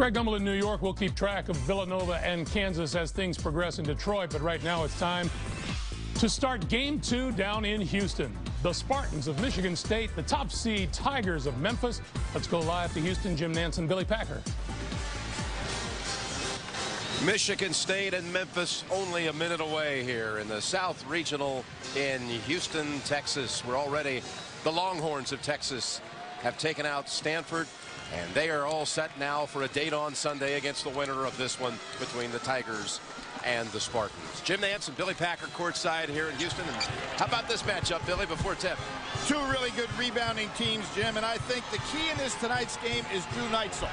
Greg Gumbel in New York will keep track of Villanova and Kansas as things progress in Detroit, but right now it's time to start game two down in Houston. The Spartans of Michigan State, the top seed Tigers of Memphis. Let's go live to Houston. Jim Nantz, Billy Packer. Michigan State and Memphis only a minute away here in the South Regional in Houston, Texas. We're already the Longhorns of Texas have taken out Stanford and they are all set now for a date on Sunday against the winner of this one between the Tigers and the Spartans. Jim Nantz and Billy Packer courtside here in Houston. And how about this matchup, Billy, before tip? Two really good rebounding teams, Jim, and I think the key in this tonight's game is Drew Neitzel.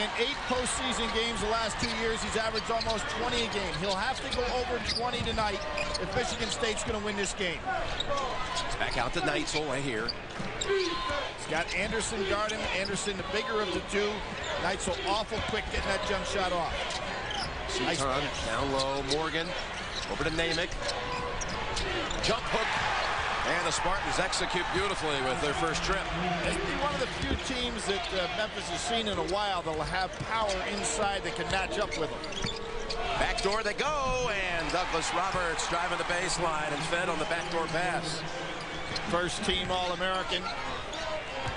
In eight postseason games the last two years, he's averaged almost 20 a game. He'll have to go over 20 tonight if Michigan State's going to win this game. It's back out to Neitzel right here. He's got Anderson guarding. Anderson, the bigger of the two. Neitzel awful quick getting that jump shot off. Nice down low. Morgan over to Naymick. Jump hook. And the Spartans execute beautifully with their first trip. Will be one of the few teams that uh, Memphis has seen in a while that will have power inside that can match up with them. Backdoor they go, and Douglas Roberts driving the baseline and fed on the backdoor pass. First team All-American,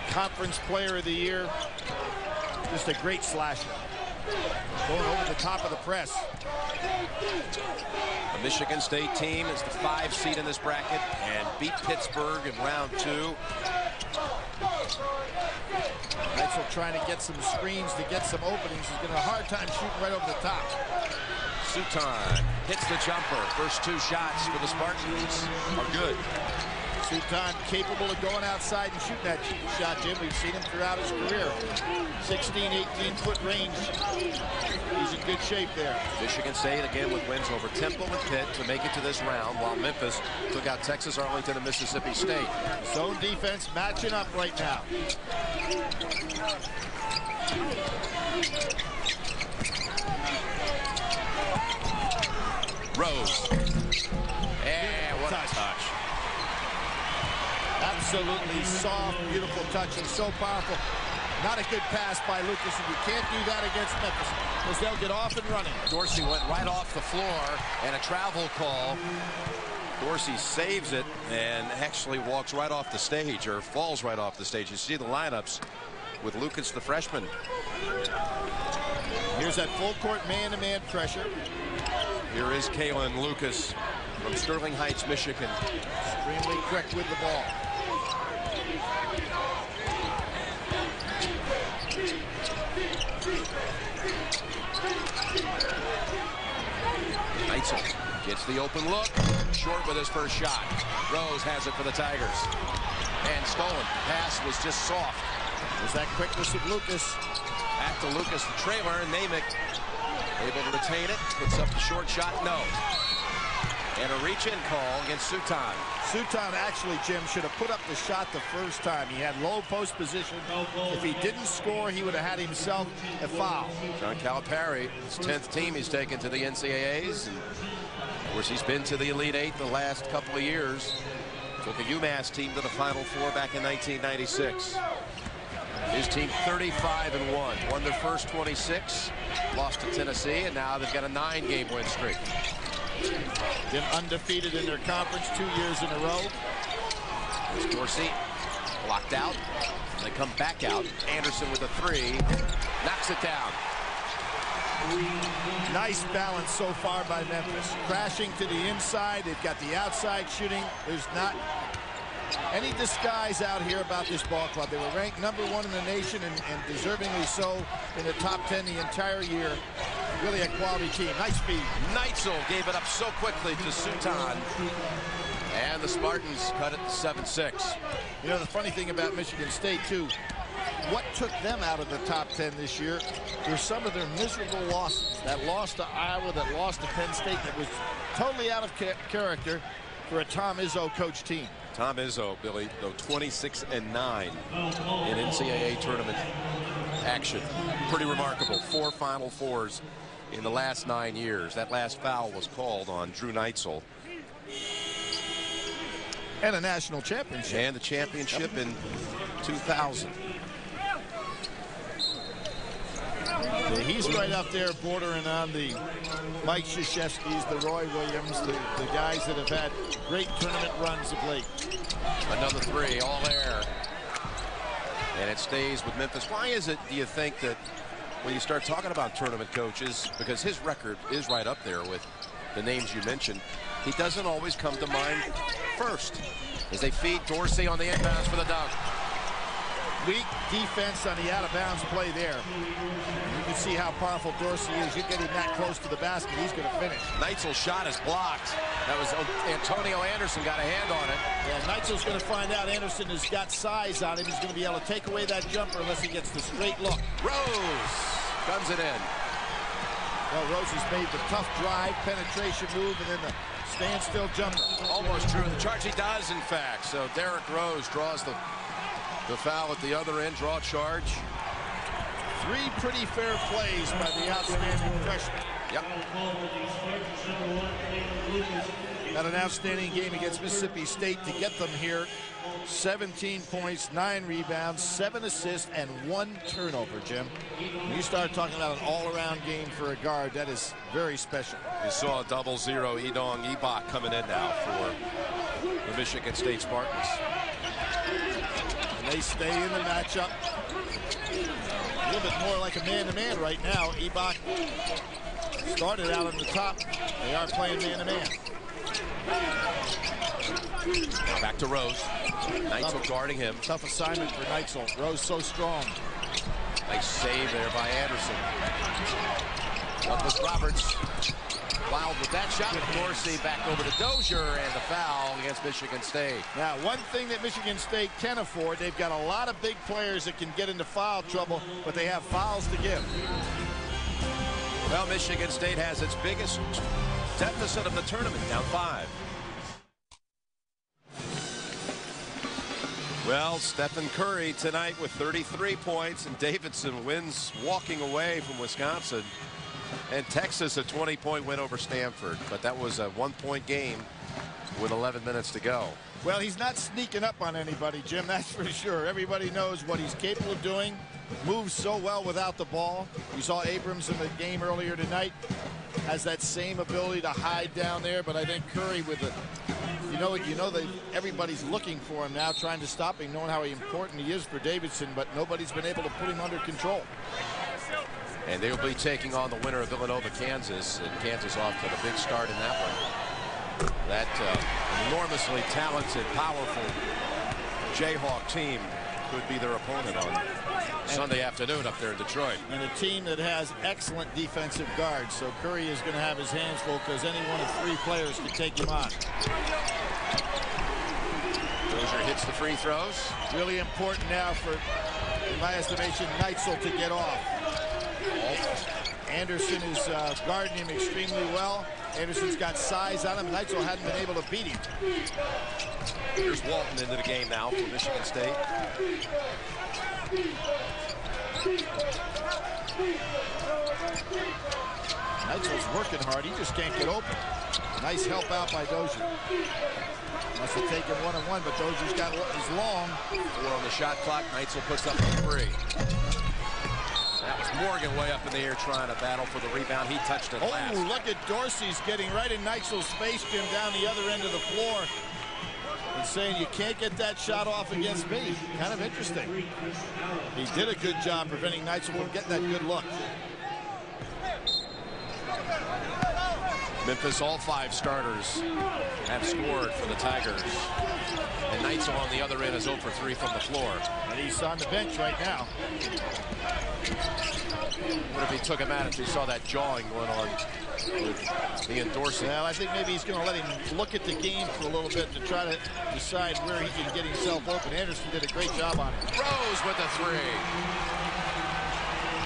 Conference Player of the Year. Just a great slasher. Going over the top of the press. The Michigan State team is the five seed in this bracket and beat Pittsburgh in round two. Neitzel trying to get some screens to get some openings. He's getting a hard time shooting right over the top. Suton hits the jumper. First two shots for the Spartans are good. Suton capable of going outside and shooting that shot, Jim. We've seen him throughout his career. 16, 18 foot range. He's in good shape there. Michigan State again with wins over Temple and Pitt to make it to this round while Memphis took out Texas, Arlington, and Mississippi State. Zone defense matching up right now. Rose. And what a touch. Absolutely soft, beautiful touch, and so powerful. Not a good pass by Lucas, and you can't do that against Memphis because they'll get off and running. Dorsey went right off the floor, and a travel call. Dorsey saves it and actually walks right off the stage, or falls right off the stage. You see the lineups with Lucas, the freshman. Here's that full court man-to-man -man pressure. Here is Kalin Lucas from Sterling Heights, Michigan. Extremely quick with the ball. Neitzel gets the open look. Short with his first shot. Rose has it for the Tigers. And stolen. Pass was just soft. Was that quickness of Lucas. Back to Lucas, the trailer, and Naymick able to retain it. Puts up the short shot. No. And a reach-in call against Suton. Suton actually, Jim, should have put up the shot the first time. He had low post position. If he didn't score, he would have had himself a foul. John Calipari, his 10th team he's taken to the NCAAs. And of course, he's been to the Elite Eight the last couple of years. Took a UMass team to the Final Four back in 1996. His team 35 and 1. Won their first 26, lost to Tennessee, and now they've got a nine-game win streak. Been undefeated in their conference two years in a row. There's Dorsey blocked out. They come back out. Anderson with a three. Knocks it down. Nice balance so far by Memphis. Crashing to the inside. They've got the outside shooting. There's not any disguise out here about this ball club. They were ranked number one in the nation and, and deservingly so in the top 10 the entire year. Really a quality team. Nice speed. Neitzel gave it up so quickly to Suton. And the Spartans cut it 7-6. You know, the funny thing about Michigan State, too, what took them out of the top 10 this year were some of their miserable losses. That loss to Iowa, that loss to Penn State, that was totally out of character for a Tom Izzo coach team. Tom Izzo, Billy, though 26 and 9 in NCAA tournament action. Pretty remarkable. Four Final Fours in the last nine years. That last foul was called on Drew Neitzel. And a national championship. And the championship in 2000. He's right up there bordering on the Mike Krzyzewski's, the Roy Williams, the, the guys that have had great tournament runs of late. Another three, all air. And it stays with Memphis. Why is it, do you think, that when you start talking about tournament coaches, because his record is right up there with the names you mentioned, he doesn't always come to mind first as they feed Dorsey on the inbounds for the dunk. Weak defense on the out-of-bounds play there. You can see how powerful Dorsey is. You get him that close to the basket, he's going to finish. Neitzel's shot is blocked. That was oh, Antonio Anderson got a hand on it. Yeah, Neitzel's going to find out Anderson has got size on him. He's going to be able to take away that jumper unless he gets the straight look. Rose guns it in. Well, Rose has made the tough drive, penetration move, and then the standstill jumper. Almost true. The charge he does, in fact. So Derrick Rose draws the the foul at the other end, draw charge. Three pretty fair plays by the outstanding freshman. Yep. Had an outstanding game against Mississippi State to get them here. 17 points, nine rebounds, seven assists, and one turnover, Jim. When you start talking about an all-around game for a guard, that is very special. We saw a double zero Idong Ibok coming in now for the Michigan State Spartans. They stay in the matchup. A little bit more like a man-to-man -man right now. Ibok started out on the top. They are playing man-to-man. -man. Back to Rose. Neitzel guarding him. Tough assignment for Neitzel. Rose so strong. Nice save there by Anderson. Up with Roberts. Wild with that shot. Dorsey back over to Dozier and the foul against Michigan State. Now, one thing that Michigan State can afford, they've got a lot of big players that can get into foul trouble, but they have fouls to give. Well, Michigan State has its biggest deficit of the tournament, down five. Well, Stephen Curry tonight with 33 points, and Davidson wins walking away from Wisconsin. And Texas a 20-point win over Stanford. But that was a one-point game with 11 minutes to go. Well, he's not sneaking up on anybody, Jim, that's for sure. Everybody knows what he's capable of doing. Moves so well without the ball. You saw Abrams in the game earlier tonight. Has that same ability to hide down there, but I think Curry with the you know, you know that everybody's looking for him now, trying to stop him, knowing how important he is for Davidson, but nobody's been able to put him under control. And they'll be taking on the winner of Villanova, Kansas, and Kansas off to the big start in that one. That uh, enormously talented, powerful Jayhawk team could be their opponent on Sunday afternoon up there in Detroit. And a team that has excellent defensive guards. So Curry is going to have his hands full because any one of three players could take him on. Dozier hits the free throws. Really important now for, in my estimation, Neitzel to get off. Anderson is uh, guarding him extremely well. Anderson's got size on him. Neitzel hadn't been able to beat him. Here's Walton into the game now for Michigan State. Neitzel's working hard. He just can't get open. Nice help out by Dozier. Must have taken one-on-one, but Dozier's got is long. Four on the shot clock. Neitzel puts up a three. That was Morgan way up in the air trying to battle for the rebound. He touched it oh, last. look at Dorsey's getting right in Neitzel's face, Jim, down the other end of the floor. And saying you can't get that shot off against me. Kind of interesting. He did a good job preventing Neitzel from getting that good look. Memphis, all five starters have scored for the Tigers. And Neitzel on the other end is 0 for 3 from the floor. And he's on the bench right now. What if he took him out if he saw that jawing going on with the endorsing? Well, I think maybe he's going to let him look at the game for a little bit to try to decide where he can get himself open. Anderson did a great job on it. Rose with the three.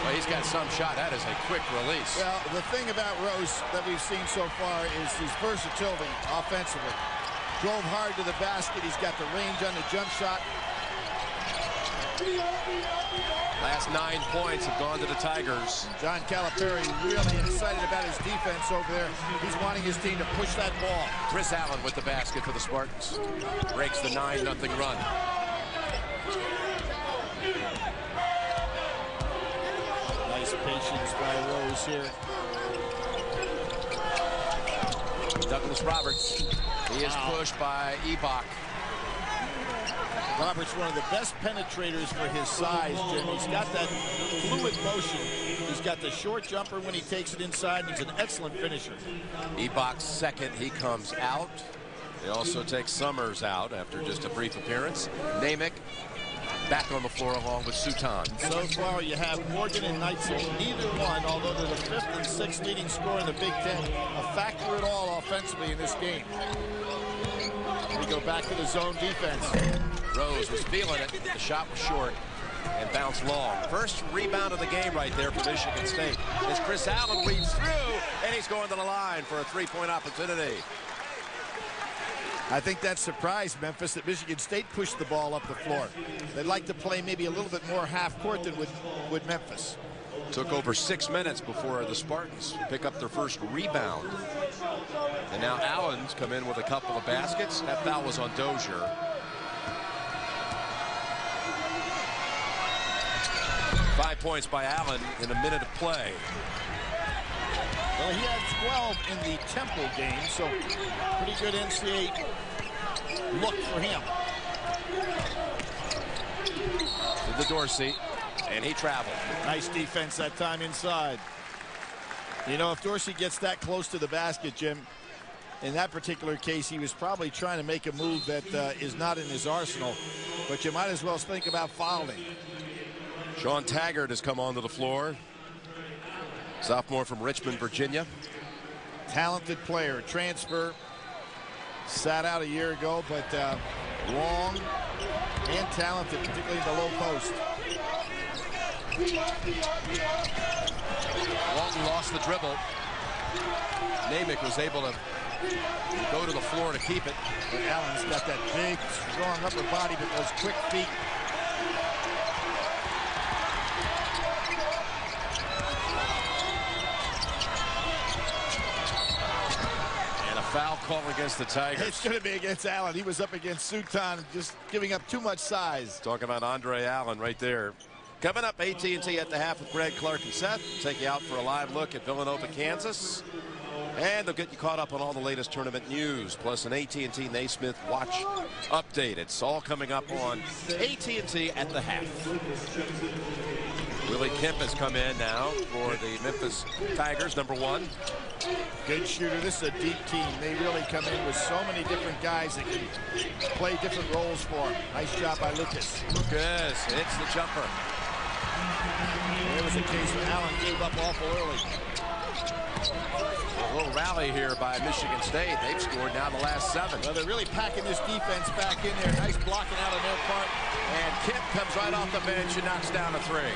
Well, he's got some shot. That is a quick release. Well, the thing about Rose that we've seen so far is his versatility offensively. Drove hard to the basket. He's got the range on the jump shot. Last nine points have gone to the Tigers. John Calipari really excited about his defense over there. He's wanting his team to push that ball. Chris Allen with the basket for the Spartans. Breaks the 9-0 run. Nice patience by Rose here. Douglas Roberts. He is Wow. pushed by Ibok. Roberts one of the best penetrators for his size, Jim. He's got that fluid motion. He's got the short jumper when he takes it inside, and he's an excellent finisher. Ibok's second, he comes out. They also take Summers out after just a brief appearance. Naymick back on the floor along with Suton. So far, you have Morgan and Neitzel. Neither one, although they're the fifth and sixth leading scorer in the Big Ten, a factor at all offensively in this game. We go back to the zone defense. Rose was feeling it. The shot was short and bounced long. First rebound of the game right there for Michigan State. As Chris Allen weaves through, and he's going to the line for a three-point opportunity. I think that surprised Memphis that Michigan State pushed the ball up the floor. They'd like to play maybe a little bit more half court than would, would Memphis. Took over six minutes before the Spartans pick up their first rebound. And now Allen's come in with a couple of baskets. That foul was on Dozier. Five points by Allen in a minute of play. Well, he had 12 in the Temple game, so pretty good NCAA look for him. To the Dorsey, and he traveled. Nice defense that time inside. You know, if Dorsey gets that close to the basket, Jim, in that particular case, he was probably trying to make a move that uh, is not in his arsenal. But you might as well think about fouling. Shawn Taggart has come onto the floor. Sophomore from Richmond, Virginia. Talented player, transfer. Sat out a year ago, but uh, long and talented, particularly in the low post. Walton lost the dribble. Naymick was able to go to the floor to keep it. But Allen's got that big, strong upper body, but those quick feet. Foul call against the Tigers. It's going to be against Allen. He was up against Suton, just giving up too much size. Talking about Andre Allen right there. Coming up, AT&T at the half with Greg Clark and Seth. Take you out for a live look at Villanova, Kansas. And they'll get you caught up on all the latest tournament news, plus an AT&T Naismith watch update. It's all coming up on AT&T at the half. Willie Kemp has come in now for the Memphis Tigers, number one. Good shooter. This is a deep team. They really come in with so many different guys that can play different roles for them. Nice job by Lucas. Lucas hits the jumper. There was a case where Allen gave up awful early. A little rally here by Michigan State. They've scored now the last seven. Well, they're really packing this defense back in there. Nice blocking out on their part. And Kemp comes right off the bench and knocks down a three.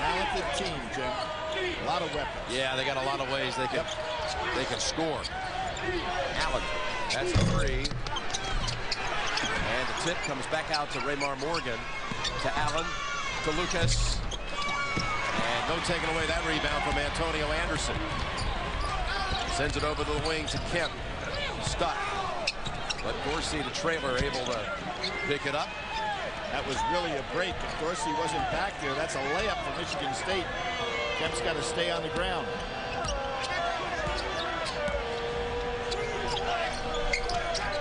Talented team, Jim. A lot of weapons. Yeah, they got a lot of ways they can they can score. Allen, that's a three. And the tip comes back out to Raymar Morgan, to Allen, to Lucas. And no taking away that rebound from Antonio Anderson. Sends it over to the wing to Kemp. Stuck. But Dorsey, the trailer, able to pick it up. That was really a break. If Dorsey wasn't back there, that's a layup for Michigan State. Kemp's got to stay on the ground.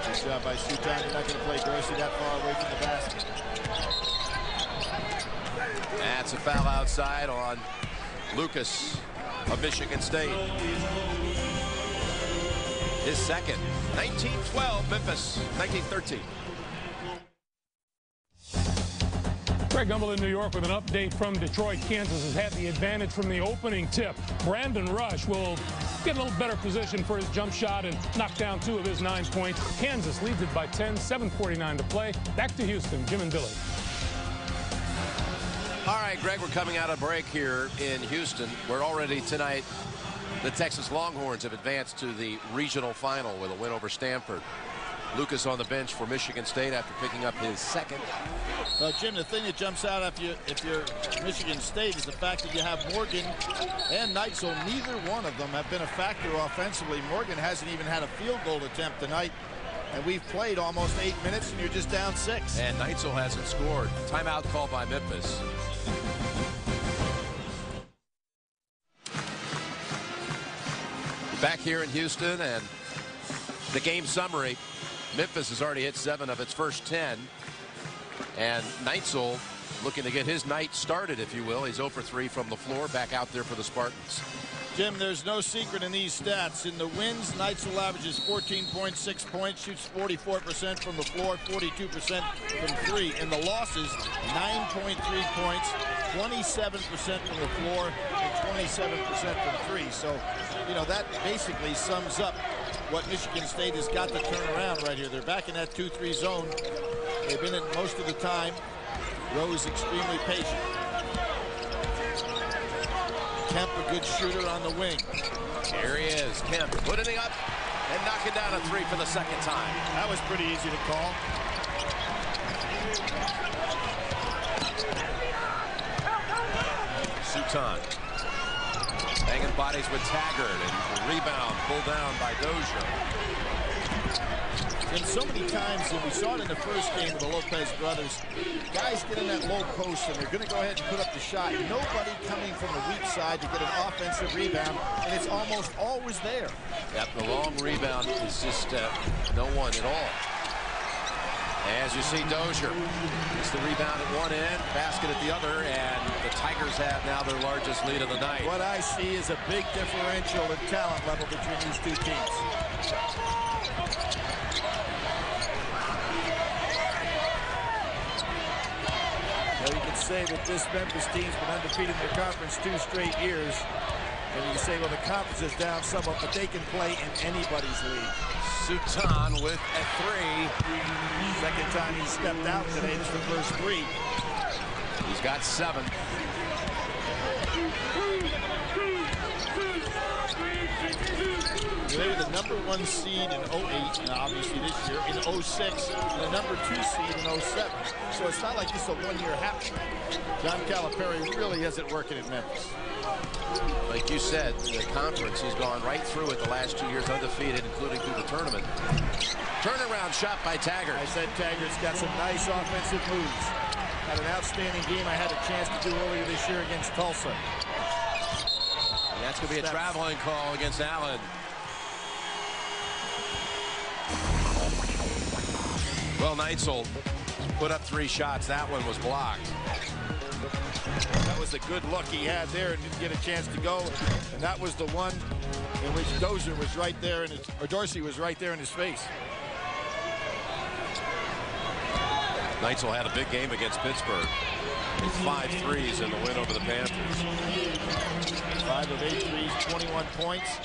Good job by. You're not going to play Dorsey that far away from the basket. That's a foul outside on Lucas of Michigan State. His second. 1912 Memphis. 1913. Greg Gumbel in New York with an update from Detroit. Kansas has had the advantage from the opening tip. Brandon Rush will get a little better position for his jump shot and knock down two of his nine points. Kansas leads it by 10, 7.49 to play. Back to Houston, Jim and Billy. All right, Greg, we're coming out of break here in Houston. We're already tonight. The Texas Longhorns have advanced to the regional final with a win over Stanford. Lucas on the bench for Michigan State after picking up his second. Well, Jim, the thing that jumps out if you if you're Michigan State is the fact that you have Morgan and Neitzel. Neither one of them have been a factor offensively. Morgan hasn't even had a field goal attempt tonight. And we've played almost eight minutes, and you're just down six. And Neitzel hasn't scored. Timeout called by Memphis. Back here in Houston, and the game summary. Memphis has already hit seven of its first ten. And Neitzel looking to get his night started, if you will. He's 0 for 3 from the floor, back out there for the Spartans. Jim, there's no secret in these stats. In the wins, Neitzel averages 14.6 points, shoots 44% from the floor, 42% from three. In the losses, 9.3 points, 27% from the floor, and 27% from three. So, you know, that basically sums up what Michigan State has got to turn around right here. They're back in that 2-3 zone. They've been in most of the time. Rose extremely patient. Kemp, a good shooter on the wing. Here he is. Kemp putting it up and knocking down a three for the second time. That was pretty easy to call. Suton. Banging bodies with Taggart and rebound pulled down by Dozier. And so many times, and we saw it in the first game of the Lopez brothers, guys get in that low post and they're going to go ahead and put up the shot. Nobody coming from the weak side to get an offensive rebound, and it's almost always there. Yep, the long rebound is just uh, no one at all. As you see, Dozier gets the rebound at one end, basket at the other, and the Tigers have now their largest lead of the night. What I see is a big differential in talent level between these two teams. Now you can say that this Memphis team's been undefeated in the conference two straight years. And you say, well, the conference is down somewhat, but they can play in anybody's league. Suton with a three. Second time he stepped out today. This is the first three. He's got seven. They were the number one seed in 08, and obviously this year, in 06, and the number two seed in 07. So it's not like this is a one-year happening. John Calipari really has it working at Memphis. Like you said, the conference, he's gone right through it the last two years undefeated, including through the tournament. Turnaround shot by Taggart. I said Taggart's got some nice offensive moves. Had an outstanding game I had a chance to do earlier this year against Tulsa. And that's going to be a traveling call against Allen. Well, Neitzel put up three shots. That one was blocked. That was a good look he had there and didn't get a chance to go. And that was the one in which Dozier was right there, in his, or Dorsey was right there in his face. Neitzel had a big game against Pittsburgh. Five threes in the win over the Panthers. Five of eight threes, 21 points.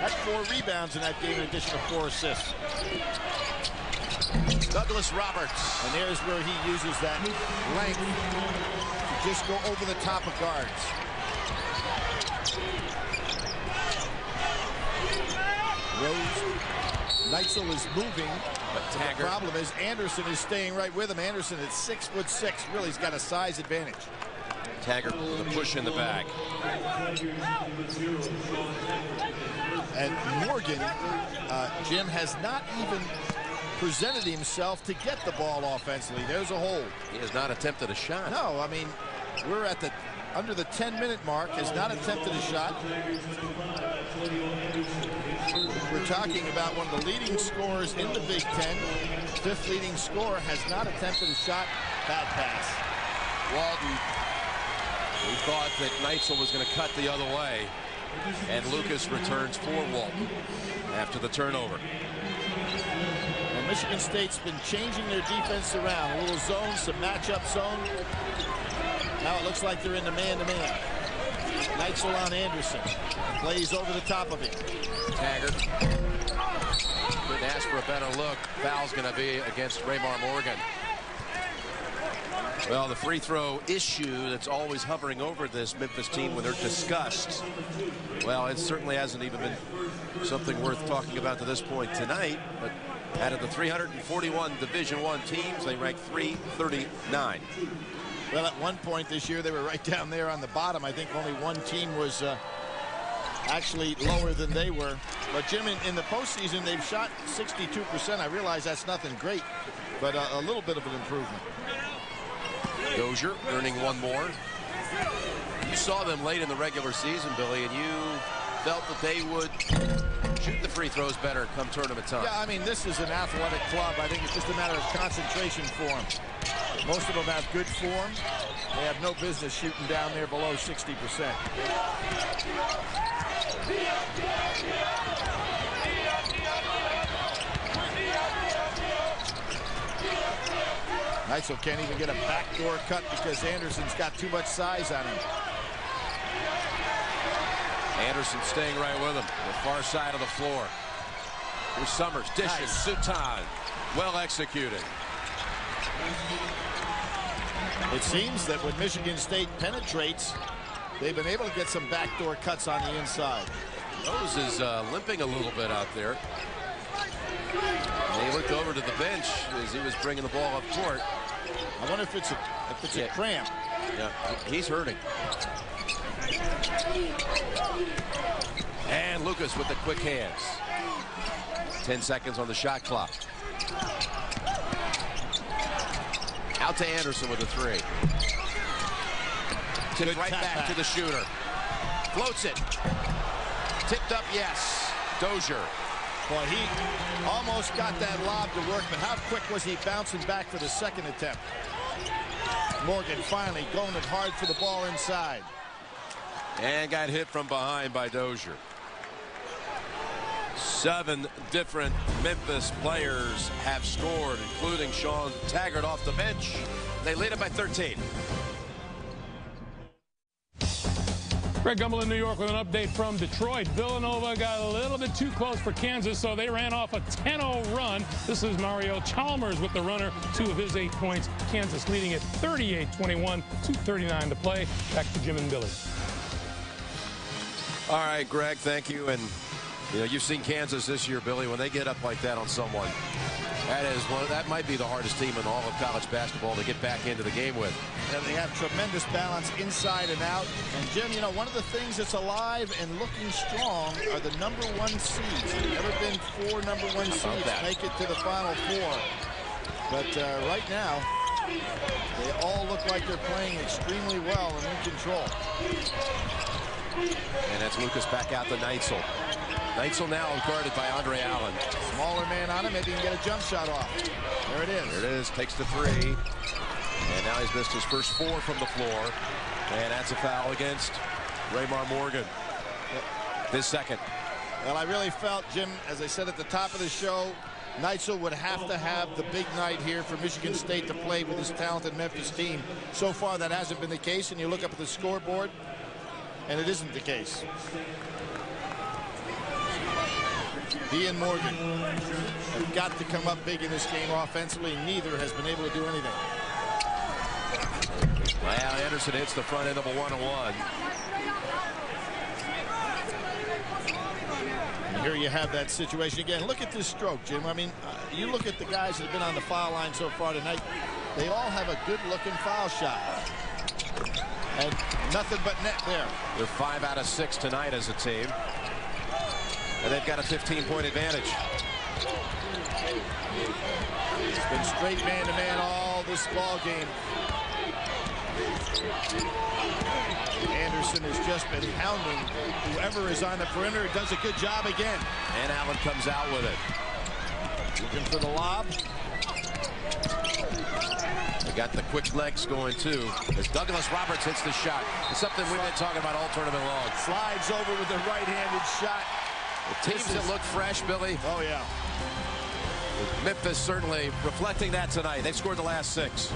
Had four rebounds in that game in addition to four assists. Douglas Roberts. And there's where he uses that length just go over the top of guards. Rose. Neitzel is moving. But The problem is Anderson is staying right with him. Anderson at six foot six. Really, he's got a size advantage. Taggart with a push in the back. And Morgan, uh, Jim, has not even presented himself to get the ball offensively. There's a hole. He has not attempted a shot. No, I mean, we're at the under the 10 minute mark, has not attempted a shot. We're talking about one of the leading scorers in the Big Ten. Fifth leading scorer has not attempted a shot. Bad pass. Walton, we thought that Neitzel was going to cut the other way. And Lucas returns for Walton after the turnover. Well, Michigan State's been changing their defense around. A little zone, some matchup zone. Now it looks like they're in the man-to-man. Neitzel on Anderson. Plays over the top of him. Taggart couldn't ask for a better look. Foul's going to be against Raymar Morgan. Well, the free throw issue that's always hovering over this Memphis team when they're discussed. Well, it certainly hasn't even been something worth talking about to this point tonight. But out of the 341 Division One teams, they rank 339. Well, at one point this year, they were right down there on the bottom. I think only one team was uh, actually lower than they were. But Jim, in, in the postseason, they've shot 62%. I realize that's nothing great, but a, a little bit of an improvement. Dozier earning one more. You saw them late in the regular season, Billy, and you felt that they would shoot the free throws better come tournament time. Yeah, I mean, this is an athletic club. I think it's just a matter of concentration for them. Most of them have good form. They have no business shooting down there below 60%. Neitzel can't even get a backdoor cut because Anderson's got too much size on him. Anderson staying right with him. The far side of the floor. Here's Summers. Dishes. Nice. Suton. Well executed. It seems that when Michigan State penetrates, they've been able to get some backdoor cuts on the inside. Rose is uh, limping a little bit out there. And he looked over to the bench as he was bringing the ball up court. I wonder if it's a if it's yeah. a cramp. Yeah, he's hurting. And Lucas with the quick hands. 10 seconds on the shot clock. Out to Anderson with a three. Tipped right back, back to the shooter. Floats it. Tipped up, yes. Dozier. Well, he almost got that lob to work, but how quick was he bouncing back for the second attempt? Morgan finally going it hard for the ball inside. And got hit from behind by Dozier. Seven different Memphis players have scored, including Shawn Taggart off the bench. They lead it by 13. Greg Gumbel in New York with an update from Detroit. Villanova got a little bit too close for Kansas, so they ran off a 10-0 run. This is Mario Chalmers with the runner, two of his eight points. Kansas leading at 38-21, 2.39 to play. Back to Jim and Billy. All right, Greg, thank you. And you know, you've seen Kansas this year, Billy, when they get up like that on someone. That is one. That might be the hardest team in all of college basketball to get back into the game with. And they have tremendous balance inside and out. And Jim, you know, one of the things that's alive and looking strong are the number one seeds. There have never been four number one seeds make it to the final four. But uh, right now, they all look like they're playing extremely well and in control. And that's Lucas back out to Neitzel. Neitzel now is guarded by Andre Allen. Smaller man on him, maybe he can get a jump shot off. There it is. There it is, takes the three. And now he's missed his first four from the floor. And that's a foul against Raymar Morgan. Yep. His second. Well, I really felt, Jim, as I said at the top of the show, Neitzel would have to have the big night here for Michigan State to play with this talented Memphis team. So far, that hasn't been the case, and you look up at the scoreboard, and it isn't the case. He and Morgan have got to come up big in this game offensively. Neither has been able to do anything. Well, Anderson hits the front end of a one-on-one. Here you have that situation again. Look at this stroke, Jim. I mean, uh, you look at the guys that have been on the foul line so far tonight. They all have a good-looking foul shot. And nothing but net there. They're five out of six tonight as a team. And they've got a 15-point advantage. It's been straight man-to-man -man all this ball game. Anderson has just been hounding whoever is on the perimeter. Does a good job again. And Allen comes out with it. Looking for the lob. They got the quick legs going, too, as Douglas Roberts hits the shot. It's something we've been talking about all tournament long. Slides over with the right-handed shot. The teams that look fresh, Billy. Oh, yeah. Memphis certainly reflecting that tonight. They've scored the last six.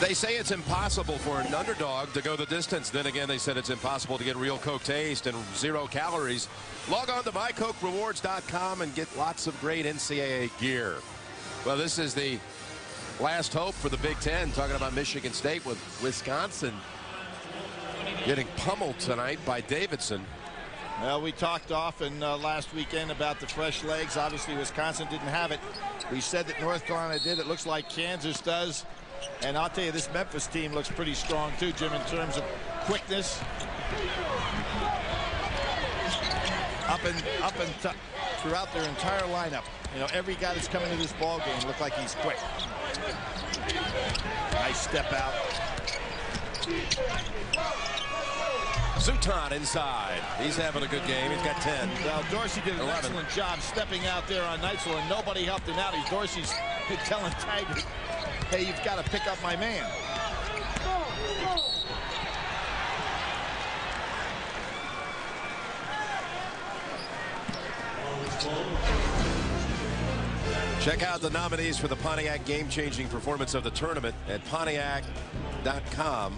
They say it's impossible for an underdog to go the distance. Then again, they said it's impossible to get real Coke taste and zero calories. Log on to mycokerewards.com and get lots of great NCAA gear. Well, this is the last hope for the Big Ten, talking about Michigan State with Wisconsin getting pummeled tonight by Davidson. Well, we talked often uh, last weekend about the fresh legs. Obviously, Wisconsin didn't have it. We said that North Carolina did. It looks like Kansas does. And I'll tell you, this Memphis team looks pretty strong too, Jim, in terms of quickness. Up and up and throughout their entire lineup. You know, every guy that's coming to this ball game looked like he's quick. Nice step out. Suton inside. He's having a good game. He's got 10. Well, Dorsey did an 11. excellent job stepping out there on Neitzel, and nobody helped him out. He's Dorsey's telling Tiger, hey, you've got to pick up my man. Check out the nominees for the Pontiac game-changing performance of the tournament at pontiac.com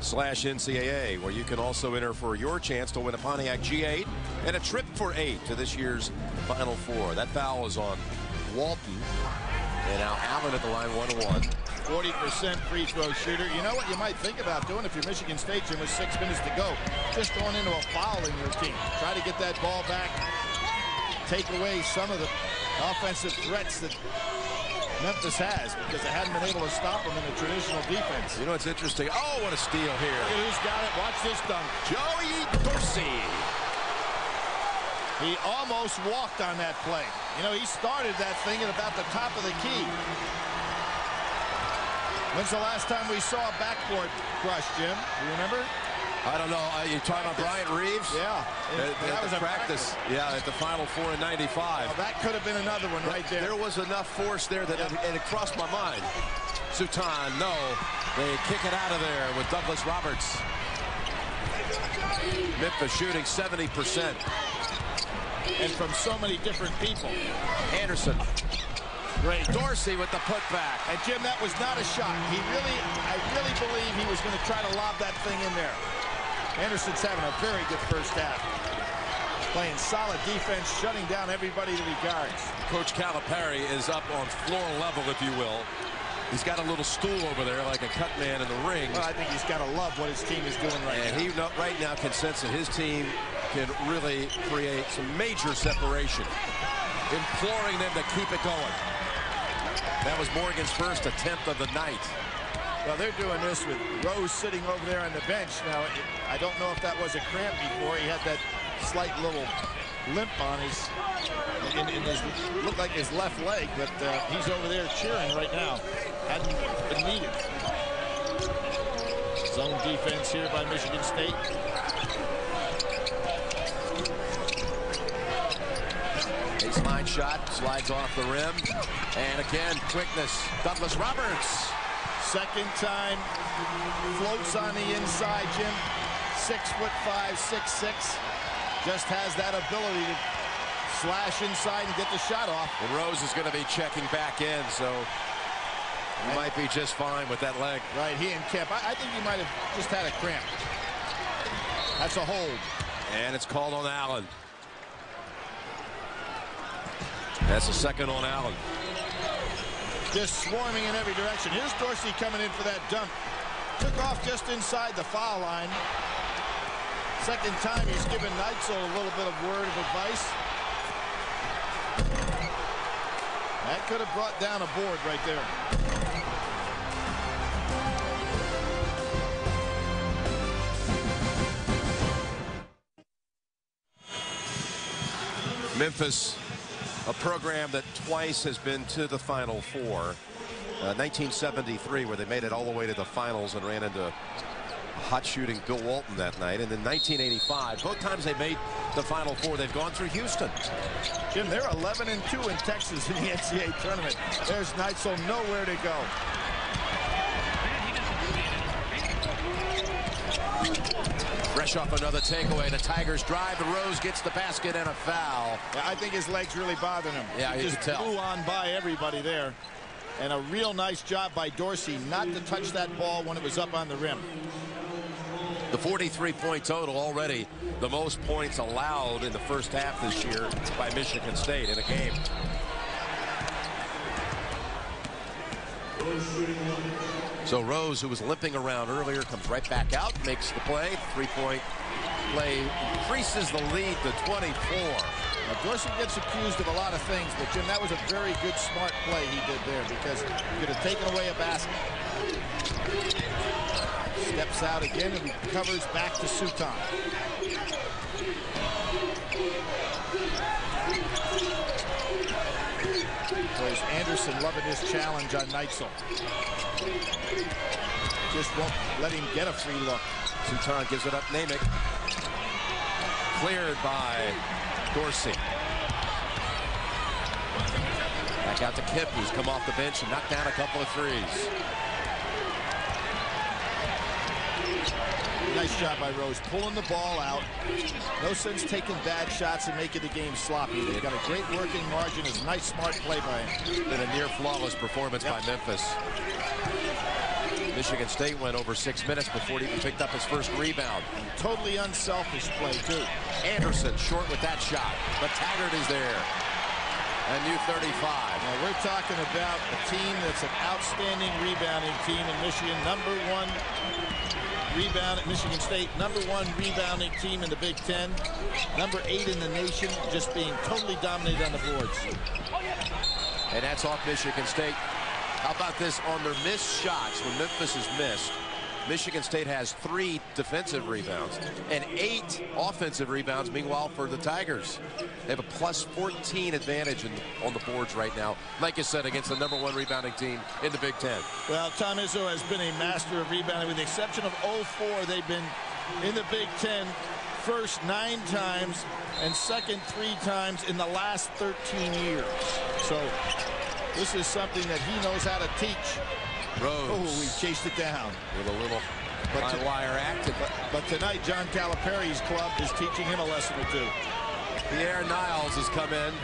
slash NCAA, where you can also enter for your chance to win a Pontiac G8 and a trip for eight to this year's Final Four. That foul is on Walton. And now Allen at the line, one one. 40% free throw shooter. You know what you might think about doing if you're Michigan State, Jim, with six minutes to go? Just going into a foul in your team. Try to get that ball back. Take away some of the offensive threats that Memphis has because they hadn't been able to stop them in the traditional defense. You know what's interesting? Oh, what a steal here. Look at who's got it. Watch this dunk. Joey Dorsey. He almost walked on that play. You know, he started that thing at about the top of the key. When's the last time we saw a backboard crush, Jim? Do you remember? I don't know. Uh, you talking about Bryant Reeves? Yeah. At, that at was the a practice. Yeah, at the Final Four in 95. Well, that could have been another one right there. There was enough force there that Yep. it, it crossed my mind. Suton, no. They kick it out of there with Douglas Roberts. Memphis shooting 70%. and from so many different people. Anderson. Great. Dorsey with the putback. And Jim, that was not a shot. He really, I really believe he was going to try to lob that thing in there. Anderson's having a very good first half. Playing solid defense, shutting down everybody that he guards. Coach Calipari is up on floor level, if you will. He's got a little stool over there like a cut man in the ring. Well, I think he's got to love what his team is doing right And now. he right now can sense that his team can really create some major separation, imploring them to keep it going. That was Morgan's first attempt of the night. Well, they're doing this with Rose sitting over there on the bench. Now, it, I don't know if that was a cramp before. He had that slight little limp on his, in, in his, looked like his left leg, but uh, he's over there cheering right now. Hadn't been needed. Zone defense here by Michigan State. Baseline shot, slides off the rim. And again, quickness. Douglas Roberts. Second time, floats on the inside, Jim. Six foot five, six six. Just has that ability to slash inside and get the shot off. And Rose is going to be checking back in, so he might be just fine with that leg. Right, he and Kemp. I, I think he might have just had a cramp. That's a hold. And it's called on Allen. That's a second on Allen. Just swarming in every direction. Here's Dorsey coming in for that dunk. Took off just inside the foul line. Second time he's given Neitzel a little bit of word of advice. That could have brought down a board right there. Memphis, a program that twice has been to the Final Four. Uh, 1973, where they made it all the way to the finals and ran into hot shooting Bill Walton that night. And then 1985, both times they made the Final Four, they've gone through Houston. Jim, they're 11 and 2 in Texas in the NCAA tournament. There's Neitzel nowhere to go. Fresh off another takeaway, the Tigers drive, and Rose gets the basket and a foul. Yeah, I think his legs really bothering him. Yeah, he just could tell. flew on by everybody there. And a real nice job by Dorsey not to touch that ball when it was up on the rim. The 43-point total already the most points allowed in the first half this year by Michigan State in a game. So Rose, who was limping around earlier, comes right back out, makes the play. Three-point play increases the lead to 24. Now, Dorsey gets accused of a lot of things, but Jim, that was a very good, smart play he did there because he could have taken away a basket. Steps out again and recovers back to Suton. Anderson loving his challenge on Neitzel. Just won't let him get a free look. Suton gives it up. Naymick. Cleared by Dorsey. Back out to Kip, who's come off the bench and knocked down a couple of threes. Nice job by Rose, pulling the ball out. No sense taking bad shots and making the game sloppy. They've got a great working margin. It's a nice, smart play by him. And a near flawless performance yep. by Memphis. Michigan State went over six minutes before he even picked up his first rebound. Totally unselfish play, too. Anderson short with that shot, but Taggart is there. And new 35. Now we're talking about a team that's an outstanding rebounding team in Michigan, number one rebound at Michigan State, number one rebounding team in the Big Ten, number eight in the nation, just being totally dominated on the boards. And that's off Michigan State. How about this on their missed shots when Memphis is missed? Michigan State has three defensive rebounds and eight offensive rebounds. Meanwhile, for the Tigers, they have a plus 14 advantage in, on the boards right now. Like I said, against the number one rebounding team in the Big Ten. Well, Tom Izzo has been a master of rebounding. With the exception of 04, they've been in the Big Ten first nine times and second three times in the last 13 years. So this is something that he knows how to teach. Rose. Oh, we chased it down. With a little but to, wire act. But, but, tonight, John Calipari's club is teaching him a lesson or two. Pierre Niles has come in.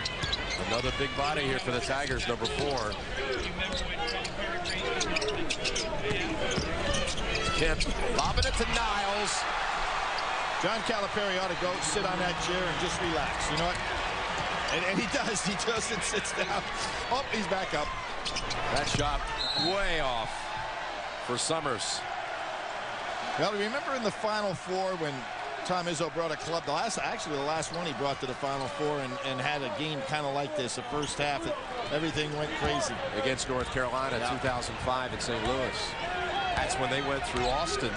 Another big body here for the Tigers, number four. Kemp lobbing it to Niles. John Calipari ought to go sit on that chair and just relax. You know what? And, and he does. He does and sits down. Oh, he's back up. That shot way off for Summers. Well, remember in the Final Four when Tom Izzo brought a club, the last, actually the last one he brought to the Final Four and, and had a game kind of like this, the first half, it, everything went crazy. Against North Carolina in 2005 in St. Louis. That's when they went through Austin.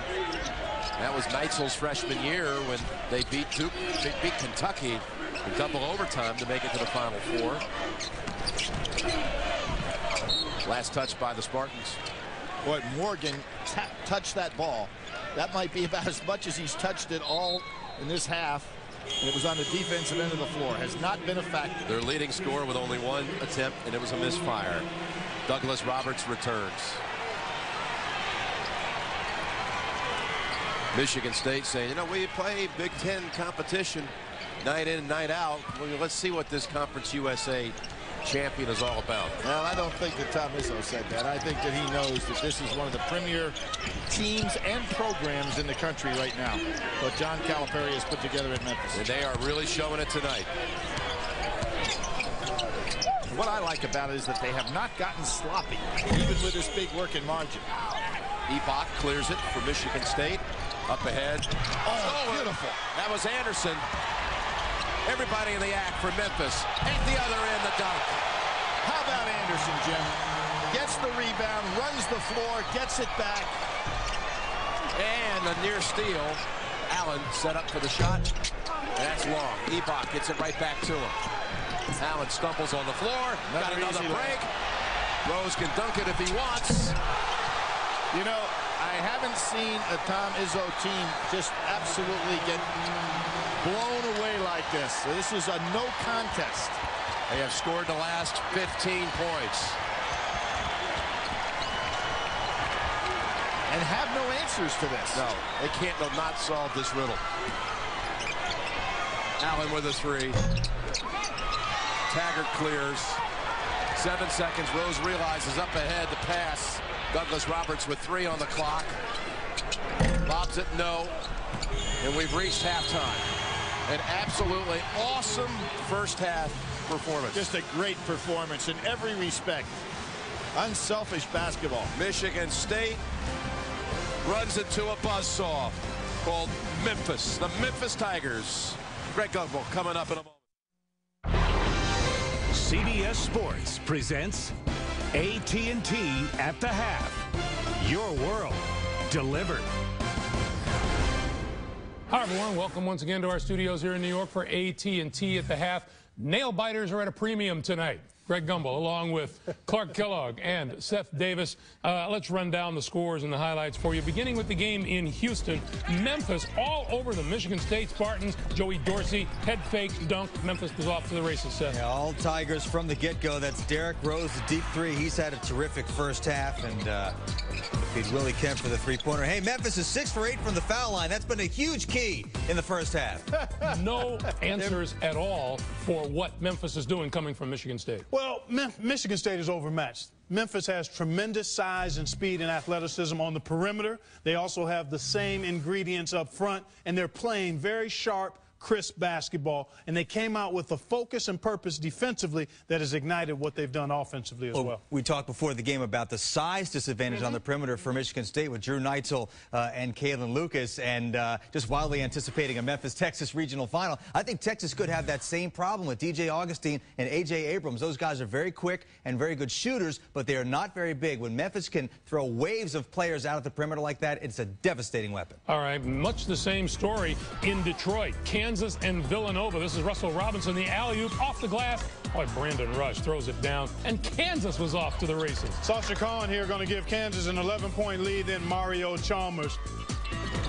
That was Neitzel's freshman year when they beat Duke, they beat Kentucky in double overtime to make it to the Final Four. Last touch by the Spartans. Boy, Morgan touched that ball. That might be about as much as he's touched it all in this half. And it was on the defensive end of the floor. Has not been a factor. Their leading scorer with only one attempt, and it was a misfire. Douglas Roberts returns. Michigan State saying, you know, we play Big Ten competition night in and night out. Well, let's see what this Conference USA champion is all about. Well, I don't think that Tom Izzo said that. I think that he knows that this is one of the premier teams and programs in the country right now. What John Calipari has put together at Memphis. And they are really showing it tonight. What I like about it is that they have not gotten sloppy, even with this big working margin. Ibok clears it for Michigan State. Up ahead. Oh, oh beautiful. That was Anderson. Everybody in the act for Memphis. At the other end, the dunk. How about Anderson, Jim? Gets the rebound, runs the floor, gets it back. And a near steal. Allen set up for the shot. That's long. Ibok gets it right back to him. Allen stumbles on the floor. Another Got another break. Rose can dunk it if he wants. You know, I haven't seen a Tom Izzo team just absolutely get blown away like this. This is a no contest. They have scored the last 15 points. And have no answers to this. No, they can't they'll not solve this riddle. Allen with a three. Taggart clears. Seven seconds. Rose realizes up ahead the pass. Douglas Roberts with three on the clock. Lobs it, no. And we've reached halftime. An absolutely awesome first half performance. Just a great performance in every respect. Unselfish basketball. Michigan State runs into a buzzsaw called Memphis. The Memphis Tigers. Greg Gumbel coming up in a moment. CBS Sports presents AT&T at the half. Your world delivered. Hi everyone, welcome once again to our studios here in New York for AT&T at the half. Nail biters are at a premium tonight. Greg Gumbel, along with Clark Kellogg and Seth Davis. Uh, let's run down the scores and the highlights for you. Beginning with the game in Houston, Memphis all over the Michigan State Spartans. Joey Dorsey, head fake, dunk. Memphis was off to the races, Seth. Yeah, all Tigers from the get-go. That's Derrick Rose, the deep three. He's had a terrific first half, and uh, beat Willie Kemp for the three-pointer. Hey, Memphis is six for eight from the foul line. That's been a huge key in the first half. no answers at all for what Memphis is doing coming from Michigan State. Well, Michigan State is overmatched. Memphis has tremendous size and speed and athleticism on the perimeter. They also have the same ingredients up front, and they're playing very sharp, crisp basketball, and they came out with a focus and purpose defensively that has ignited what they've done offensively as well. well. We talked before the game about the size disadvantage mm -hmm. on the mm-hmm. perimeter for Michigan State with Drew Neitzel uh, and Kalin Lucas, and uh, just wildly anticipating a Memphis-Texas regional final. I think Texas could have that same problem with DJ Augustin and A.J. Abrams. Those guys are very quick and very good shooters, but they are not very big. When Memphis can throw waves of players out at the perimeter like that, it's a devastating weapon. All right, much the same story in Detroit. Kansas Kansas and Villanova. This is Russell Robinson, the alley-oop off the glass. Boy, Brandon Rush throws it down, and Kansas was off to the races. Sasha Kaun here going to give Kansas an 11-point lead. Then Mario Chalmers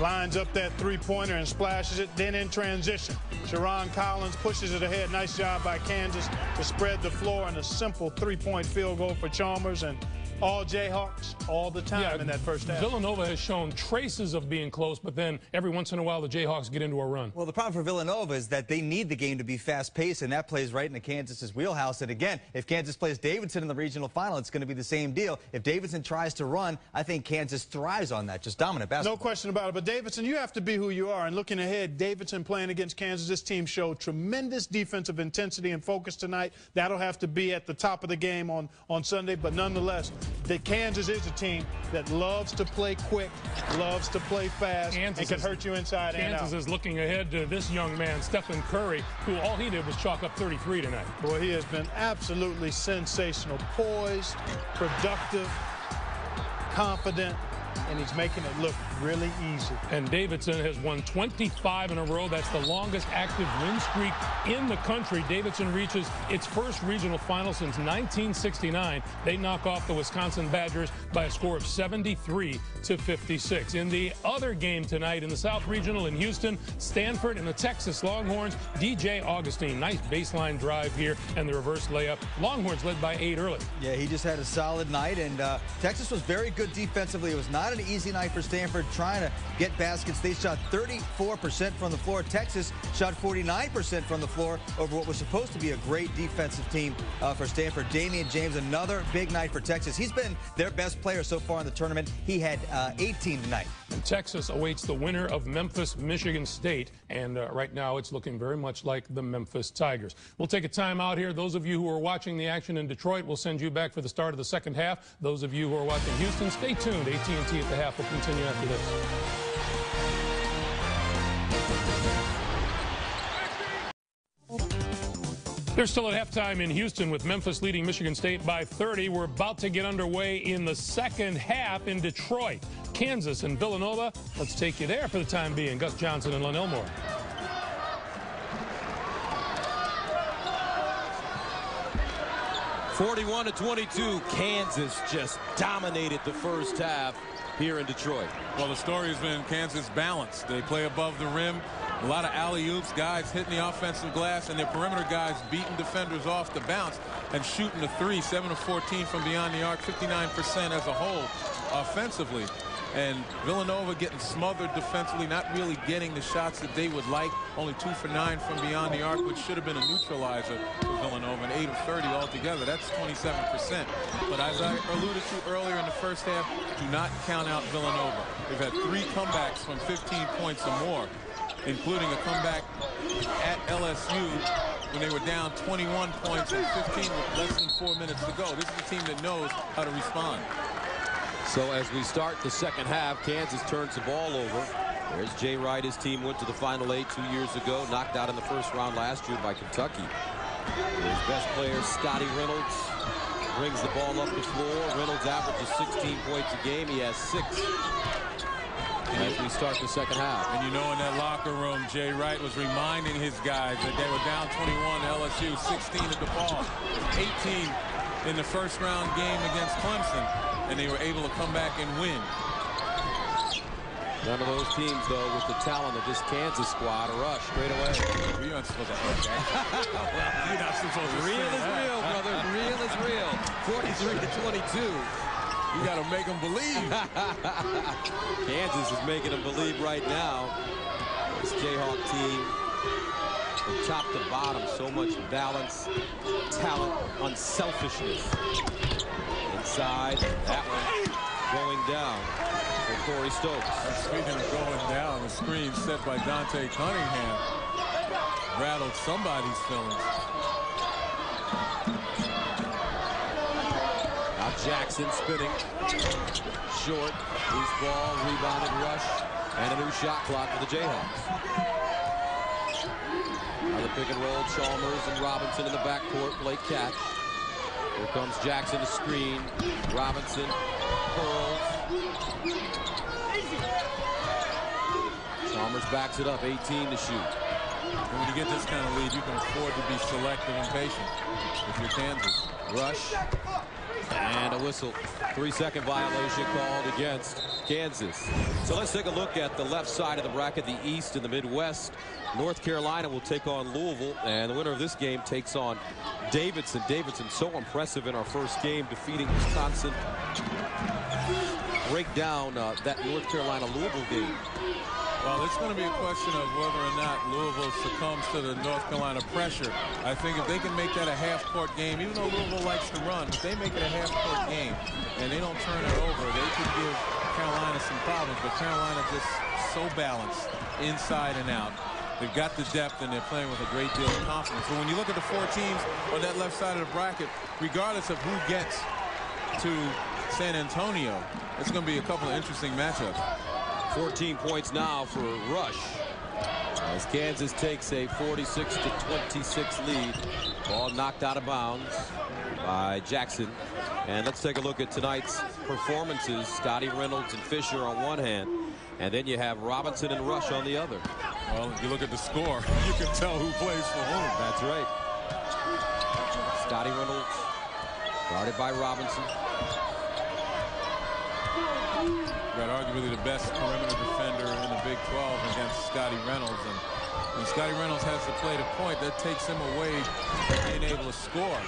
lines up that three-pointer and splashes it. Then in transition, Sherron Collins pushes it ahead. Nice job by Kansas to spread the floor and a simple three-point field goal for Chalmers. And all Jayhawks all the time yeah, in that first half. Villanova has shown traces of being close, but then every once in a while the Jayhawks get into a run. Well, the problem for Villanova is that they need the game to be fast-paced, and that plays right into Kansas's wheelhouse. And again, if Kansas plays Davidson in the regional final, it's going to be the same deal. If Davidson tries to run, I think Kansas thrives on that, just dominant basketball. No question about it. But Davidson, you have to be who you are. And looking ahead, Davidson playing against Kansas, this team showed tremendous defensive intensity and focus tonight. That'll have to be at the top of the game on, on Sunday. But nonetheless, that Kansas is a team that loves to play quick, loves to play fast, Kansas and can is, hurt you inside Kansas and out. Kansas is looking ahead to this young man, Stephen Curry, who all he did was chalk up 33 tonight. Boy, he has been absolutely sensational, poised, productive, confident, and he's making it look really easy. And Davidson has won 25 in a row. That's the longest active win streak in the country. Davidson reaches its first regional final since 1969. They knock off the Wisconsin Badgers by a score of 73 to 56. In the other game tonight in the South Regional in Houston, Stanford and the Texas Longhorns, DJ Augustin. Nice baseline drive here and the reverse layup. Longhorns led by eight early. Yeah, he just had a solid night, and uh, Texas was very good defensively. It was not an easy night for Stanford trying to get baskets. They shot 34% from the floor. Texas shot 49% from the floor over what was supposed to be a great defensive team uh, for Stanford. Damion James, another big night for Texas. He's been their best player so far in the tournament. He had uh, 18 tonight. Texas awaits the winner of Memphis, Michigan State. And uh, right now it's looking very much like the Memphis Tigers. We'll take a time out here. Those of you who are watching the action in Detroit, we'll send you back for the start of the second half. Those of you who are watching Houston, stay tuned. AT&T at the half will continue after this. They're still at halftime in Houston with Memphis leading Michigan State by 30. We're about to get underway in the second half in Detroit. Kansas and Villanova. Let's take you there for the time being. Gus Johnson and Len Elmore. Forty-one to twenty-two. Kansas just dominated the first half here in Detroit. Well, the story has been Kansas balanced. They play above the rim. A lot of alley-oops, guys hitting the offensive glass, and their perimeter guys beating defenders off the bounce and shooting the three, 7 of 14 from beyond the arc, 59% as a whole offensively. And Villanova getting smothered defensively, not really getting the shots that they would like. Only two for nine from beyond the arc, which should have been a neutralizer for Villanova, and eight of 30 altogether. That's 27%. But as I alluded to earlier in the first half, do not count out Villanova. They've had three comebacks from 15 points or more including a comeback at LSU when they were down 21 points and 15 with less than four minutes to go. This is a team that knows how to respond. So as we start the second half, Kansas turns the ball over. There's Jay Wright. His team went to the Final Eight two years ago, knocked out in the first round last year by Kentucky. His best player, Scottie Reynolds, brings the ball up the floor. Reynolds averages 16 points a game. He has six as we start the second half. And you know in that locker room, Jay Wright was reminding his guys that they were down 21 LSU, 16 at DePaul, 18 in the first round game against Clemson, and they were able to come back and win. None of those teams, though, with the talent of this Kansas squad rush straight away. We aren't supposed to that. well, you're not supposed to Real is that. real, brother. Real is real. 43 to 22. You got to make them believe. Kansas is making them believe right now. This Jayhawk team, from top to bottom, so much balance, talent, unselfishness. Inside, that one going down for Corey Stokes. Speaking of going down, the screen set by Dante Cunningham rattled somebody's feelings. Jackson spinning. Short. Loose ball. Rebounded rush. And a new shot clock for the Jayhawks. Another pick and roll. Chalmers and Robinson in the backcourt. Play catch. Here comes Jackson to screen. Robinson curls. Chalmers backs it up. 18 to shoot. And when you get this kind of lead, you can afford to be selective and patient if you're Kansas. Rush. And a whistle. Three-second violation called against Kansas. So let's take a look at the left side of the bracket, the East and the Midwest. North Carolina will take on Louisville, and the winner of this game takes on Davidson. Davidson so impressive in our first game, defeating Wisconsin. Break down uh, that North Carolina-Louisville game. Well, it's going to be a question of whether or not Louisville succumbs to the North Carolina pressure. I think if they can make that a half-court game, even though Louisville likes to run, if they make it a half-court game and they don't turn it over, they could give Carolina some problems. But Carolina just so balanced inside and out. They've got the depth and they're playing with a great deal of confidence. But when you look at the four teams on that left side of the bracket, regardless of who gets to San Antonio, it's going to be a couple of interesting matchups. 14 points now for Rush. As Kansas takes a 46 to 26 lead. Ball knocked out of bounds by Jackson. And let's take a look at tonight's performances. Scottie Reynolds and Fisher on one hand. And then you have Robinson and Rush on the other. Well, if you look at the score, you can tell who plays for whom. That's right. Scottie Reynolds guarded by Robinson. Got arguably the best perimeter defender in the Big 12 against Scottie Reynolds. And when Scottie Reynolds has to play the point, that takes him away from being able to score.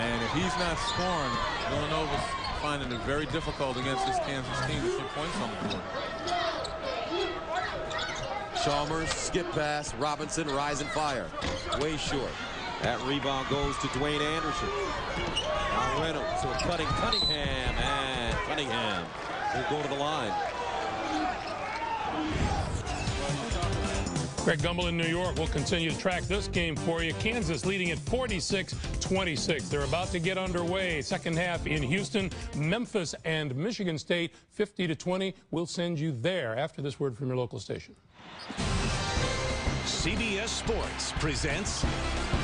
And if he's not scoring, Villanova's finding it very difficult against this Kansas team to put points on the board. Chalmers, skip pass, Robinson, rise and fire. Way short. That rebound goes to Dwayne Anderson. Now Reynolds, so cutting Cunningham, and Cunningham will go to the line. Greg Gumbel in New York will continue to track this game for you. Kansas leading at 46-26. They're about to get underway. Second half in Houston, Memphis, and Michigan State, 50 to 20. We'll send you there after this word from your local station. CBS Sports presents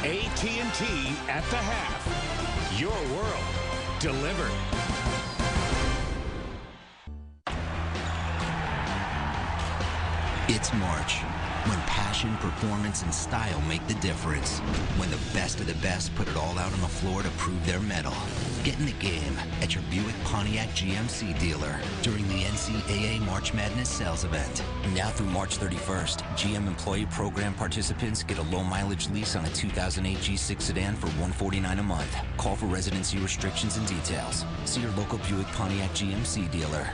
AT&T at the half. Your world delivered. It's March, when passion, performance, and style make the difference. When the best of the best put it all out on the floor to prove their mettle. Get in the game at your Buick Pontiac GMC dealer during the NCAA March Madness sales event. Now through March 31st, GM employee program participants get a low mileage lease on a 2008 G6 sedan for 149 a month. Call for residency restrictions and details. See your local Buick Pontiac GMC dealer.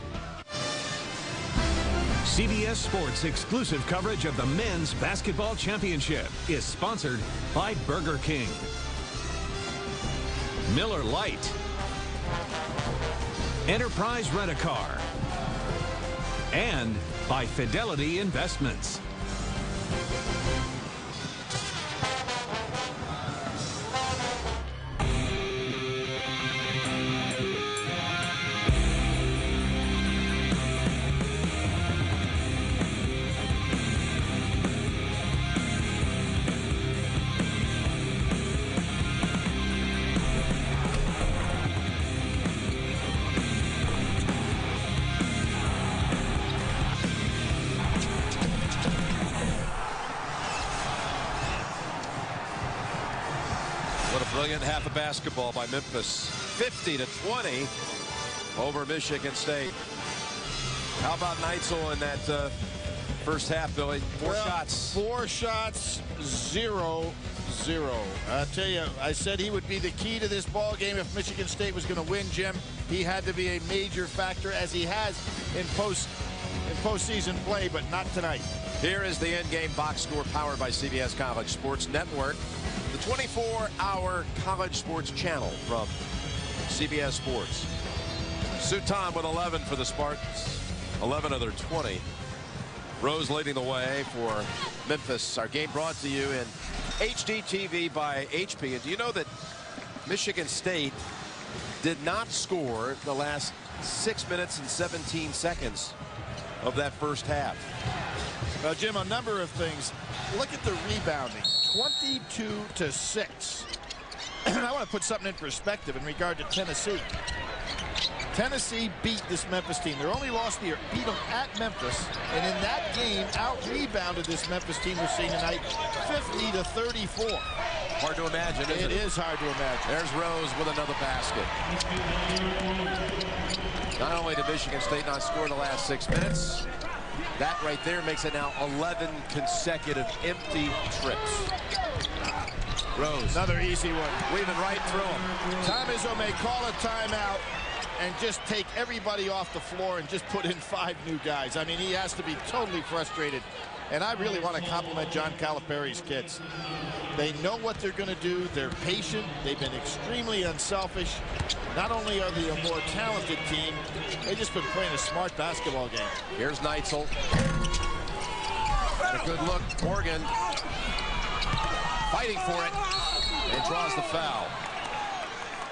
CBS Sports exclusive coverage of the Men's Basketball Championship is sponsored by Burger King, Miller Lite, Enterprise Rent-A-Car, and by Fidelity Investments. Basketball by Memphis. 50 to 20 over Michigan State. How about Neitzel in that uh, first half, Billy? Four well, shots. Four shots, zero, zero. I tell you, I said he would be the key to this ball game if Michigan State was going to win, Jim. He had to be a major factor, as he has in post in postseason play, but not tonight. Here is the in-game box score powered by CBS College Sports Network, the 24-hour college sports channel from CBS Sports. Suton with 11 for the Spartans, 11 of their 20. Rose leading the way for Memphis. Our game brought to you in HD TV by HP. And do you know that Michigan State did not score the last six minutes and 17 seconds of that first half? Well, Jim, a number of things. Look at the rebounding, 22 to 6. I want to put something in perspective in regard to Tennessee. Tennessee beat this Memphis team. Their only loss here beat them at Memphis, and in that game, out-rebounded this Memphis team we're seeing tonight, 50 to 34. Hard to imagine, isn't it? It is hard to imagine. There's Rose with another basket. Not only did Michigan State not score the last six minutes, that right there makes it now 11 consecutive empty trips. Rose. Another easy one. Weaving right through him. Tom Izzo may call a timeout and just take everybody off the floor and just put in five new guys. I mean, he has to be totally frustrated. And I really want to compliment John Calipari's kids. They know what they're going to do. They're patient. They've been extremely unselfish. Not only are they a more talented team, they've just been playing a smart basketball game. Here's Neitzel. A good look. Morgan fighting for it and draws the foul.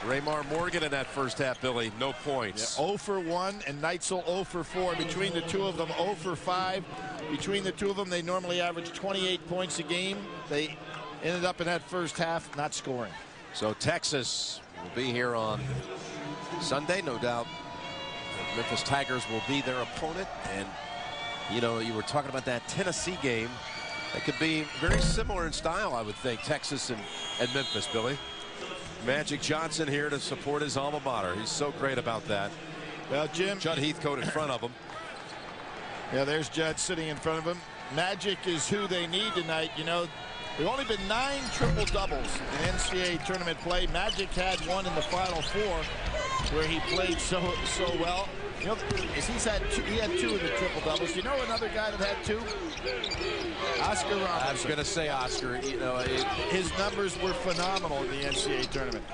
Raymar Morgan in that first half, Billy, no points. Yeah, 0 for 1 and Neitzel 0 for 4. Between the two of them, 0 for 5. Between the two of them, they normally average 28 points a game. They ended up in that first half not scoring. So Texas will be here on Sunday, no doubt. The Memphis Tigers will be their opponent. And, you know, you were talking about that Tennessee game. That could be very similar in style, I would think, Texas and, and Memphis, Billy. Magic Johnson here to support his alma mater. He's so great about that. Well, Jim. Judd Heathcote in front of him. Yeah, there's Judd sitting in front of him. Magic is who they need tonight. You know, have only been nine triple doubles in NCAA tournament play. Magic had one in the Final Four where he played so so well. You know, he's had two, he had two of the triple doubles. You know another guy that had two? Oscar Robertson. I was going to say Oscar. You know, it, his numbers were phenomenal in the NCAA tournament.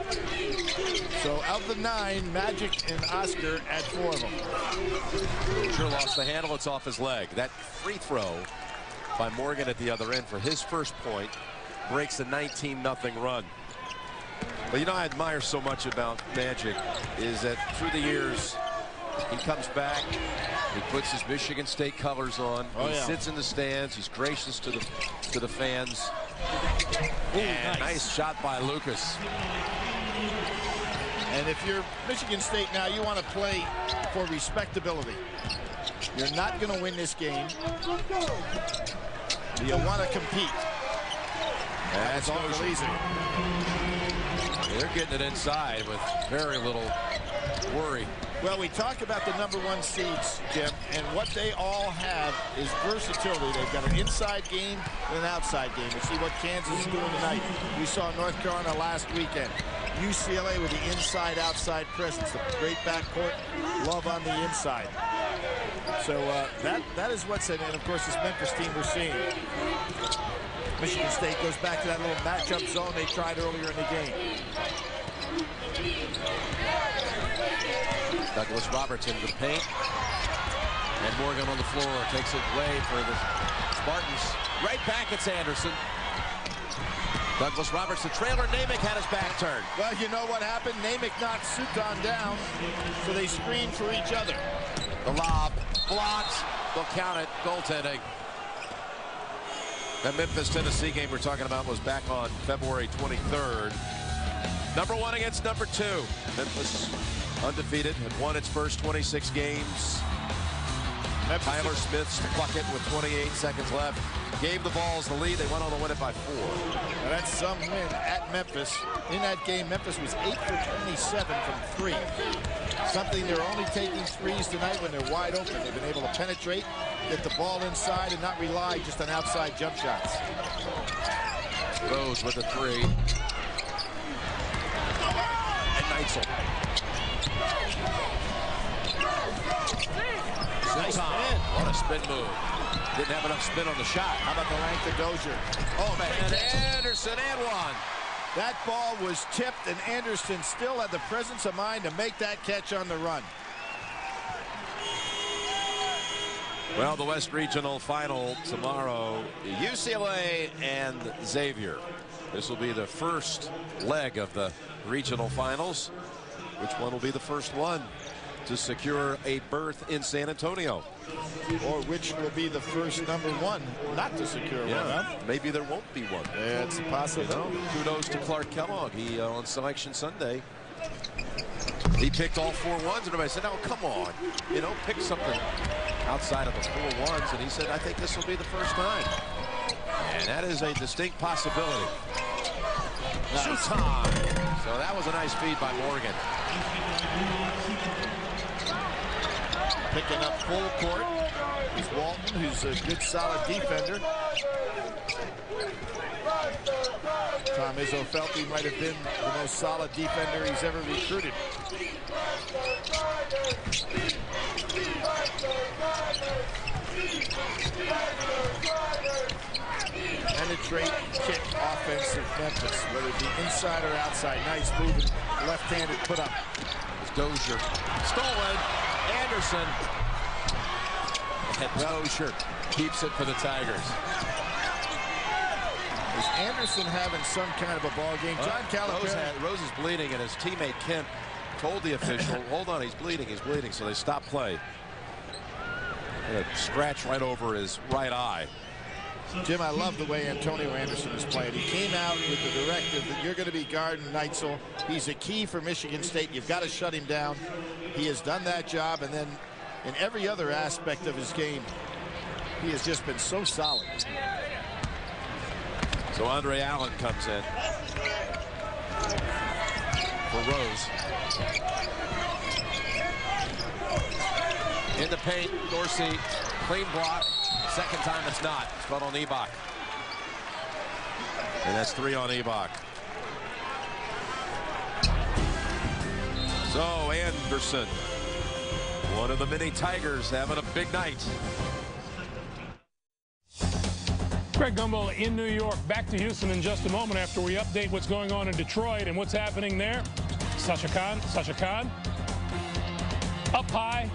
So out of the nine, Magic and Oscar had four of them. Sure lost the handle. It's off his leg. That free throw by Morgan at the other end for his first point breaks a 19-0 run. But you know I admire so much about Magic is that through the years he comes back. He puts his Michigan State colors on. Oh, he yeah. sits in the stands. He's gracious to the to the fans. Ooh, nice. nice shot by Lucas. And if you're Michigan State now, you want to play for respectability. You're not going to win this game. You want to compete. That's awful easy. They're getting it inside with very little worry. Well, we talk about the number one seeds, Jim, and what they all have is versatility. They've got an inside game and an outside game. We see what Kansas is doing tonight. We saw North Carolina last weekend. UCLA with the inside-outside presence, the great backcourt, love on the inside. So uh, that that is what's in, and of course this Memphis team we're seeing. Michigan State goes back to that little matchup zone they tried earlier in the game. Douglas Robertson to the paint. And Morgan on the floor takes it away for the Spartans. Right back it's Anderson. Douglas Robertson trailer. Naymick had his back turned. Well, you know what happened? Naymick knocked Suton down, so they screened for each other. The lob blocked. They'll count it. Goaltending. That Memphis Tennessee game we're talking about was back on February 23rd. Number one against number two. Memphis undefeated had won its first 26 games. Tyler Smith's bucket with 28 seconds left. gave the Vols the lead. They went on to win it by four. Now that's some win at Memphis. In that game, Memphis was 8 for 27 from three. Something they're only taking threes tonight when they're wide open. They've been able to penetrate, get the ball inside, and not rely just on outside jump shots. Rose with a three. And Neitzel. Nice Tom, spin. What a spin move. Didn't have enough spin on the shot. How about the length of Dozier? Oh, man. And Anderson and one. That ball was tipped, and Anderson still had the presence of mind to make that catch on the run. Well, the West Regional Final tomorrow, UCLA and Xavier. This will be the first leg of the regional finals. Which one will be the first one to secure a berth in San Antonio? Or which will be the first number one not to secure one, huh? maybe there won't be one. Yeah, it's a You know, kudos to Clark Kellogg. He uh, on Selection Sunday. He picked all four ones, and everybody said, "Oh, come on, you know, pick something outside of the four ones." And he said, "I think this will be the first time," and that is a distinct possibility. Shoot time. So that was a nice feed by Morgan. Picking up full court is Walton, who's a good, solid defender. Tom Izzo felt he might have been the most solid defender he's ever recruited. Penetrate, kick, offensive Memphis, whether it be inside or outside. Nice moving, left-handed put up. Dozier. Stolen. Anderson. And Dozier keeps it for the Tigers. Is Anderson having some kind of a ball game? John Rose, had, Rose is bleeding, and his teammate Kent told the official, hold on, he's bleeding, he's bleeding, so they stop play. A scratch right over his right eye. Jim, I love the way Antonio Anderson is playing. He came out with the directive that you're going to be guarding Neitzel. He's a key for Michigan State. You've got to shut him down. He has done that job, and then in every other aspect of his game, he has just been so solid. So Andre Allen comes in for Rose. In the paint, Dorsey, clean block. Second time it's not. It's but on Ibok. And that's three on Ibok. So Anderson, one of the many Tigers having a big night. Greg Gumbel in New York. Back to Houston in just a moment after we update what's going on in Detroit and what's happening there. Sasha Kaun, Sasha Kaun, up high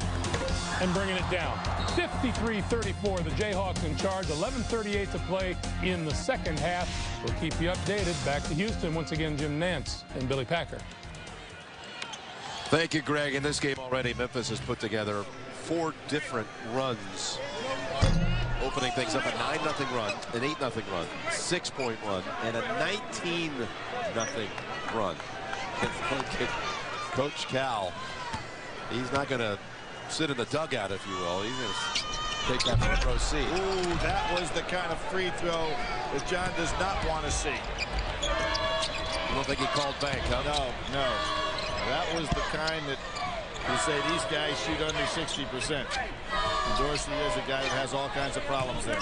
and bringing it down. 53-34, the Jayhawks in charge. 11:38 to play in the second half. We'll keep you updated. Back to Houston once again. Jim Nantz and Billy Packer. Thank you, Greg. In this game already, Memphis has put together four different runs. Opening things up a 9-0 run, an 8-0 run, 6-point run, and a 19-0 run. Coach Cal, he's not going to sit in the dugout, if you will. He's going to take that front row seat. Ooh, that was the kind of free throw that John does not want to see. You don't think he called bank, huh? No, no. That was the kind that you say these guys shoot under 60%. And Dorsey is a guy that has all kinds of problems there.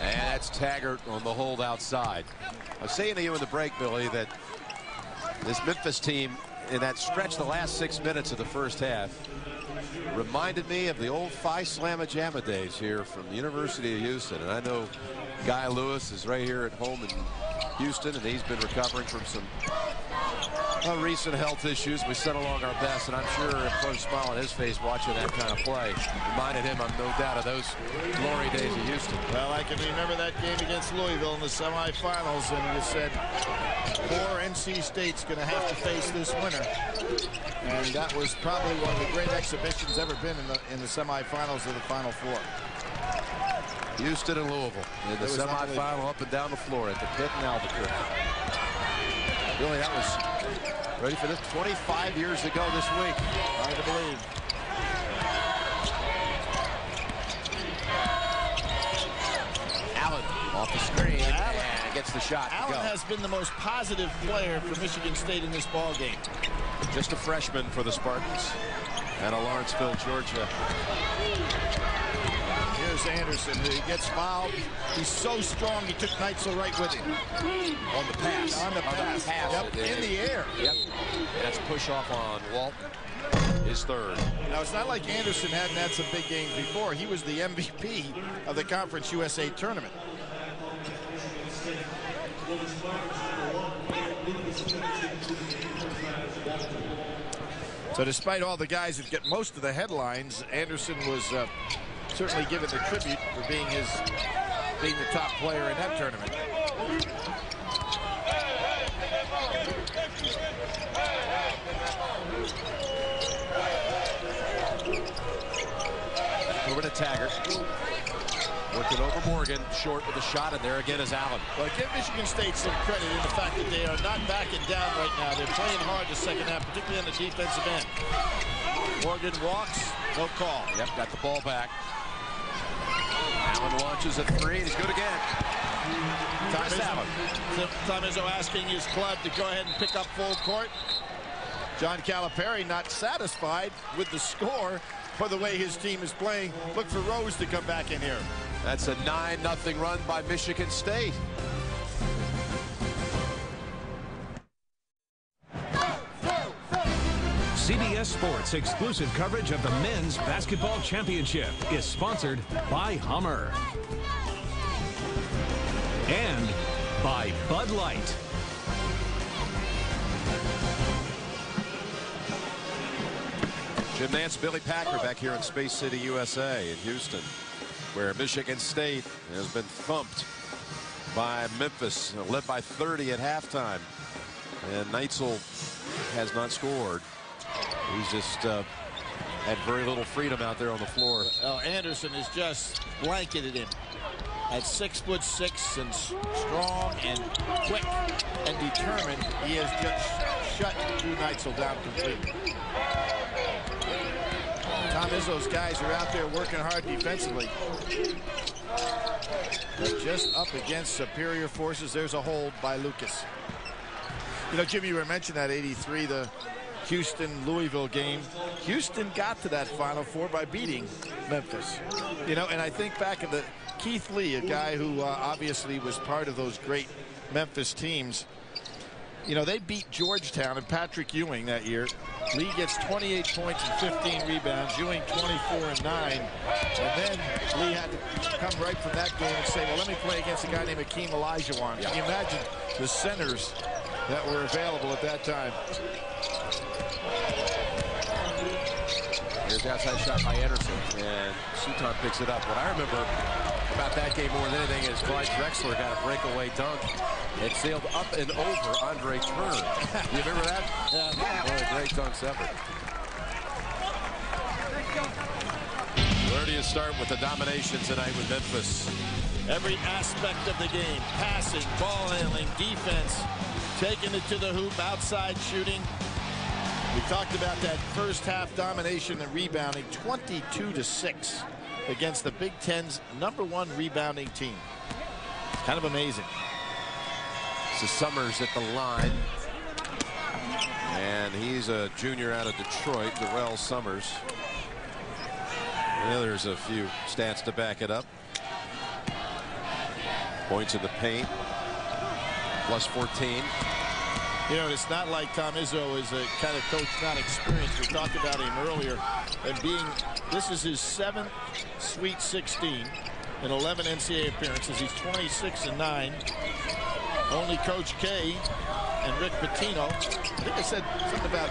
And that's Taggart on the hold outside. I was saying to you in the break, Billy, that this Memphis team in that stretch the last six minutes of the first half reminded me of the old Phi Slamma Jamma days here from the University of Houston. And I know Guy Lewis is right here at home in Houston, and he's been recovering from some uh, recent health issues. We sent along our best, and I'm sure a close smile on his face watching that kind of play reminded him, I'm no doubt, of those glory days of Houston. Well, I can remember that game against Louisville in the semifinals, and you said, poor NC State's going to have to face this winner. And that was probably one of the great exhibitions ever been in the in the semifinals of the Final Four. Houston and Louisville in the semifinal up and down the floor at the pit in Albuquerque. Really, that was ready for this 25 years ago this week. Hard to believe. Allen Off the screen and gets the shot. Allen has been the most positive player for Michigan State in this ball game. Just a freshman for the Spartans out of Lawrenceville, Georgia. Here's Anderson. He gets fouled. He's so strong, he took Neitzel right with him. On the pass. On the pass. Yep, in the air. Yep. That's push off on Walt. His third. Now, it's not like Anderson hadn't had some big games before. He was the MVP of the Conference USA tournament. So despite all the guys that get most of the headlines, Anderson was uh, certainly given the tribute for being his being the top player in that tournament. Taggart. Working over Morgan. Short with a shot, and there again is Allen. Well, give Michigan State some credit in the fact that they are not backing down right now. They're playing hard the second half, particularly on the defensive end. Morgan walks, no call. Yep, got the ball back. Allen launches a three, and he's good again. Tom Izzo, Tom Izzo asking his club to go ahead and pick up full court. John Calipari not satisfied with the score for the way his team is playing. Look for Rose to come back in here. That's a 9-0 run by Michigan State. CBS Sports exclusive coverage of the Men's Basketball Championship is sponsored by Hummer and by Bud Light. Jim Nantz, Billy Packer back here in Space City, USA in Houston, where Michigan State has been thumped by Memphis, led by 30 at halftime. And Neitzel has not scored. He's just uh, had very little freedom out there on the floor. Anderson has just blanketed him. At six foot six and strong and quick and determined, he has just shut Drew Neitzel down completely. Tom Izzo's guys are out there working hard defensively. But just up against superior forces, there's a hold by Lucas. You know, Jimmy, you were mentioning that 83, the Houston-Louisville game. Houston got to that Final Four by beating Memphis. You know, and I think back of the Keith Lee, a guy who uh, obviously was part of those great Memphis teams. You know, they beat Georgetown and Patrick Ewing that year. Lee gets 28 points and 15 rebounds. Ewing 24 and 9. And then Lee had to come right from that game and say, well, let me play against a guy named Akeem Olajuwon. Can you imagine the centers that were available at that time? Here's the outside shot by Anderson, and Suton picks it up. What I remember about that game more than anything is Clyde Drexler got a breakaway dunk. and sailed up and over Andre Turner. you remember that? Yeah. One of the great dunks ever. Where do you start with the domination tonight with Memphis? Every aspect of the game, passing, ball handling, defense, taking it to the hoop, outside shooting. We talked about that first half domination and rebounding 22 to 6 against the Big Ten's number one rebounding team. Kind of amazing. So Summers at the line. And he's a junior out of Detroit, Durrell Summers. There's a few stats to back it up. Points in the paint. Plus 14. You know, it's not like Tom Izzo is a kind of coach not experienced. We talked about him earlier. And being, this is his seventh Sweet 16 and 11 NCAA appearances. He's 26 and 9. Only Coach K and Rick Pitino. I think I said something about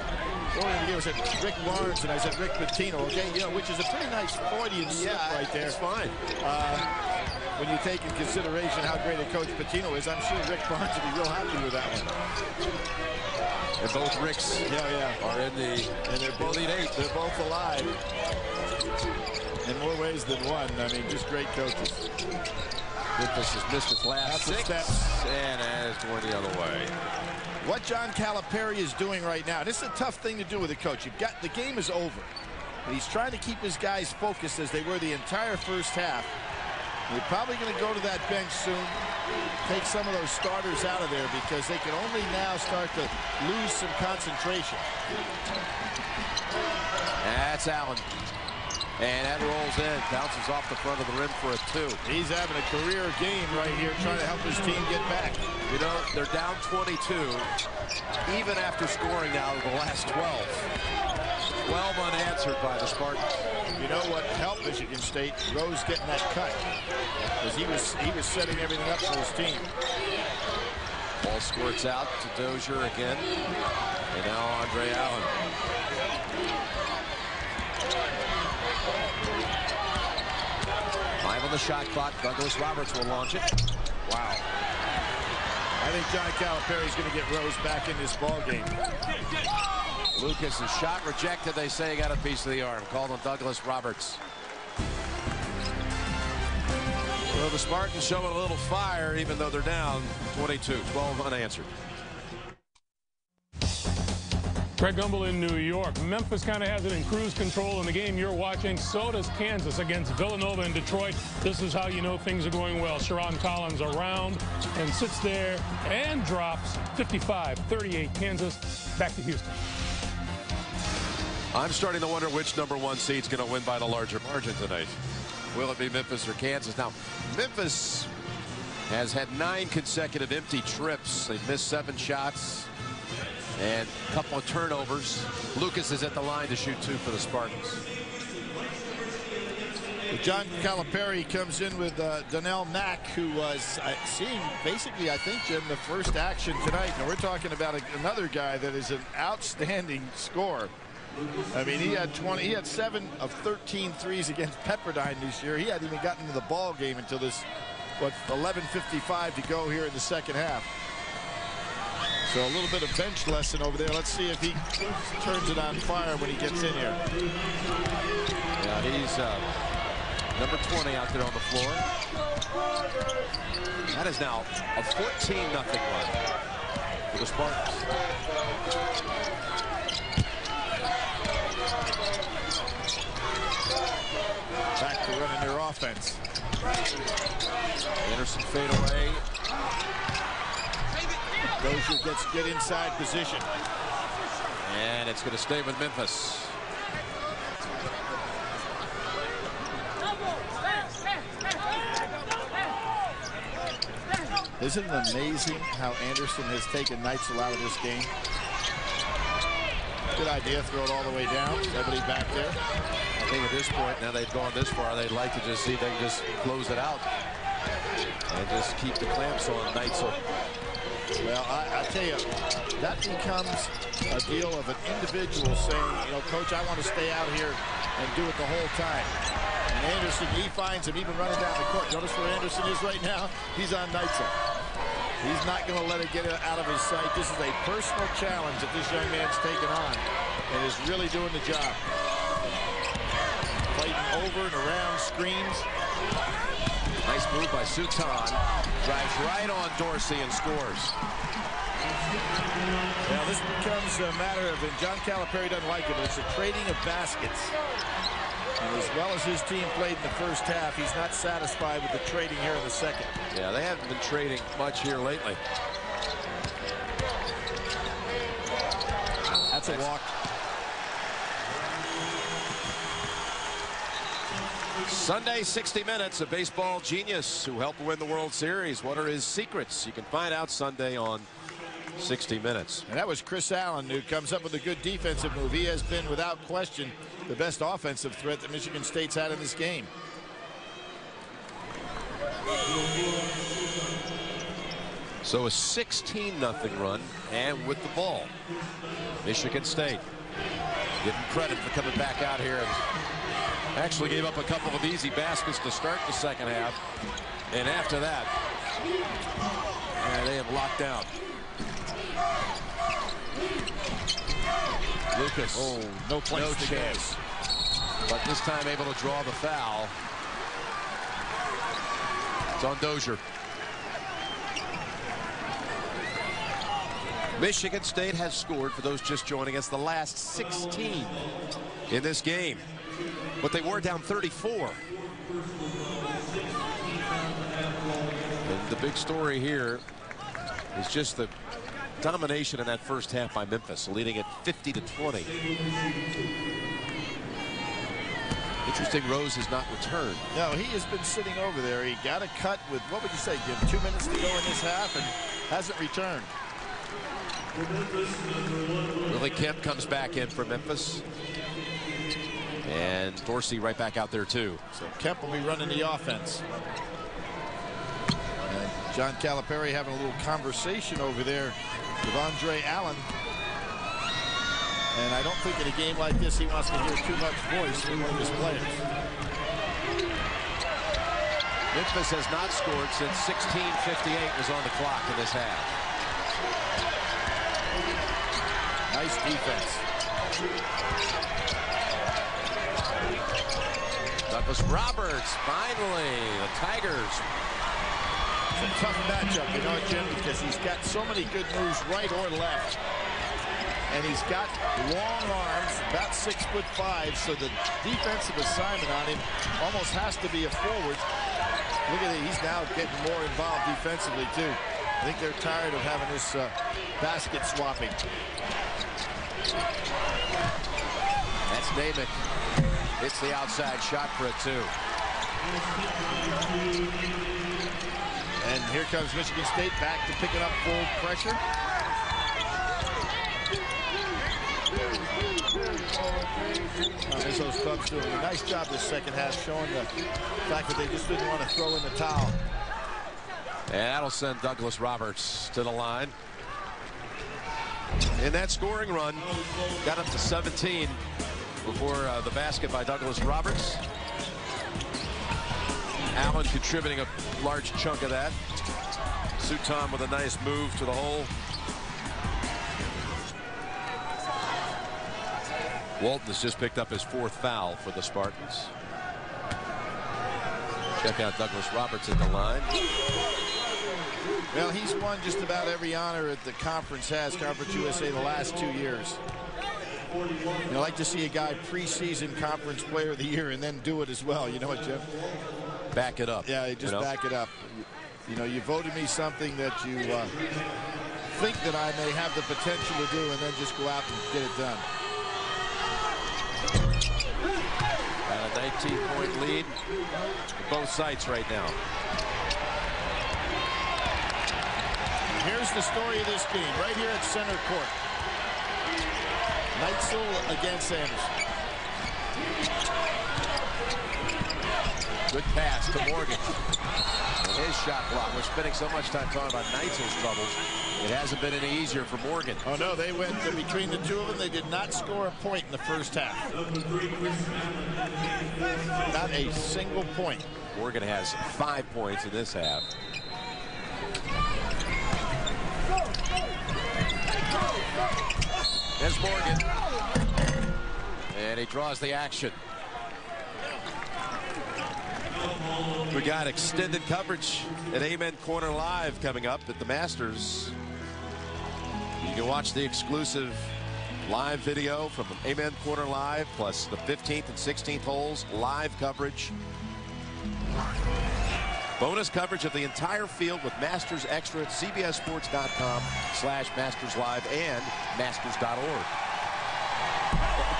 earlier in the year. I said Rick Barnes and I said Rick Pitino. Okay, you know, which is a pretty nice Freudian slip Yeah, right there. That's fine. Uh, when you take in consideration how great a coach Pitino is, I'm sure Rick Barnes would be real happy with that one. And both Ricks Yeah, yeah. are in the And they're both Elite Eight. They're both alive. In more ways than one. I mean, just great coaches. Memphis has missed its last That's six. step. And as going the other way. What John Calipari is doing right now, this is a tough thing to do with a coach. You've got the game is over. And he's trying to keep his guys focused as they were the entire first half. They're probably going to go to that bench soon, take some of those starters out of there because they can only now start to lose some concentration. That's Allen. And that rolls in, bounces off the front of the rim for a two. He's having a career game right here, trying to help his team get back. You know, they're down 22, even after scoring now the last 12. 12 unanswered by the Spartans. You know what helped Michigan State? Rose getting that cut. Because he was he was setting everything up for his team. Ball squirts out to Dozier again. And now Andre Allen. On the shot clock. Douglas Roberts will launch it. Wow. I think John is going to get Rose back in this ball game. Lucas' is shot rejected. They say he got a piece of the arm. Called on Douglas Roberts. Well, the Spartans showing a little fire, even though they're down 22, 12 unanswered. Greg Gumbel in New York. Memphis kind of has it in cruise control in the game you're watching. So does Kansas against Villanova in Detroit. This is how you know things are going well. Sherron Collins around and sits there and drops 55-38 Kansas. Back to Houston. I'm starting to wonder which number one seed's going to win by the larger margin tonight. Will it be Memphis or Kansas? Now, Memphis has had nine consecutive empty trips. They've missed seven shots and a couple of turnovers. Lucas is at the line to shoot two for the Spartans. John Calipari comes in with uh, Doneal Mack, who was uh, seeing basically, I think, Jim, the first action tonight. Now we're talking about a, another guy that is an outstanding scorer. I mean, he had 20. He had seven of 13 threes against Pepperdine this year. He hadn't even gotten into the ball game until this, what, 11:55 to go here in the second half. So a little bit of bench lesson over there. Let's see if he turns it on fire when he gets in here. Yeah, he's uh, number 20 out there on the floor. That is now a 14 nothing run for the Spartans. Back to running their offense. Anderson fade away. Dozier gets good inside position. And it's going to stay with Memphis. Isn't it amazing how Anderson has taken Neitzel out of this game? Good idea, throw it all the way down. Everybody back there. I think at this point, now they've gone this far, they'd like to just see if they can just close it out and just keep the clamps on Neitzel. Well, I, I, tell you, that becomes a deal of an individual saying, you know, coach, I want to stay out here and do it the whole time. And Anderson, he finds him even running down the court. Notice where Anderson is right now? He's on Neitzel. He's not going to let it get out of his sight. This is a personal challenge that this young man's taken on and is really doing the job. Fighting over and around screens. Nice move by Suton. Drives right on Dorsey and scores. Now this becomes a matter of, and John Calipari doesn't like it, but it's a trading of baskets. And as well as his team played in the first half, he's not satisfied with the trading here in the second. Yeah, they haven't been trading much here lately. That's a walk. Sunday 60 Minutes, a baseball genius who helped win the World Series. What are his secrets? You can find out Sunday on 60 Minutes. And that was Chris Allen who comes up with a good defensive move. He has been, without question, the best offensive threat that Michigan State's had in this game. So a 16 nothing run and with the ball. Michigan State getting credit for coming back out here and actually gave up a couple of easy baskets to start the second half. And after that, they have locked down. Lucas. Oh, no place no chance. But this time able to draw the foul. It's on Dozier. Michigan State has scored, for those just joining us, the last 16 in this game. But they were down 34. the big story here is just the domination in that first half by Memphis, leading at 50 to 20. Interesting, Rose has not returned. No, he has been sitting over there. He got a cut with, what would you say, Jim, two minutes to go in this half and hasn't returned. Willie Kemp comes back in for Memphis. And Dorsey right back out there, too. So Kemp will be running the offense. And John Calipari having a little conversation over there with Andre Allen. And I don't think in a game like this he wants to hear too much voice from one of his players. Memphis has not scored since 1658 was on the clock in this half. Nice defense. Douglas Roberts, finally, the Tigers. It's a tough matchup, you know, Jim, because he's got so many good moves right or left and he's got long arms, about six foot five, so the defensive assignment on him almost has to be a forward. Look at it, he's now getting more involved defensively too. I think they're tired of having this uh, basket swapping. That's Naymick. It's the outside shot for a two. And here comes Michigan State back to picking up full pressure. Izzo's Cubs doing a nice job this second half, showing the fact that they just didn't want to throw in the towel. And that'll send Douglas Roberts to the line. In that scoring run, got up to 17 before uh, the basket by Douglas Roberts. Allen contributing a large chunk of that. Suton with a nice move to the hole. Walton has just picked up his fourth foul for the Spartans. Check out Douglas Roberts at the line. Well, he's won just about every honor that the conference has, Conference USA, the last two years. You know, like to see a guy preseason conference player of the year and then do it as well. You know what, Jeff? Back it up. Yeah, just you know? back it up. You know, you voted me something that you uh, think that I may have the potential to do and then just go out and get it done. Got a 19-point lead both sites right now. Here's the story of this game, right here at center court. Neitzel against Anderson. Good pass to Morgan. And his shot block. We're spending so much time talking about Neitzel's troubles. It hasn't been any easier for Morgan. Oh, no, they went between the two of them. They did not score a point in the first half. Not a single point. Morgan has five points in this half. There's Morgan. And he draws the action. We got extended coverage at Amen Corner Live coming up at the Masters. You can watch the exclusive live video from Amen Corner Live, plus the 15th and 16th holes, live coverage. Bonus coverage of the entire field with Masters Extra at CBSSports.com slash Masters Live and Masters.org.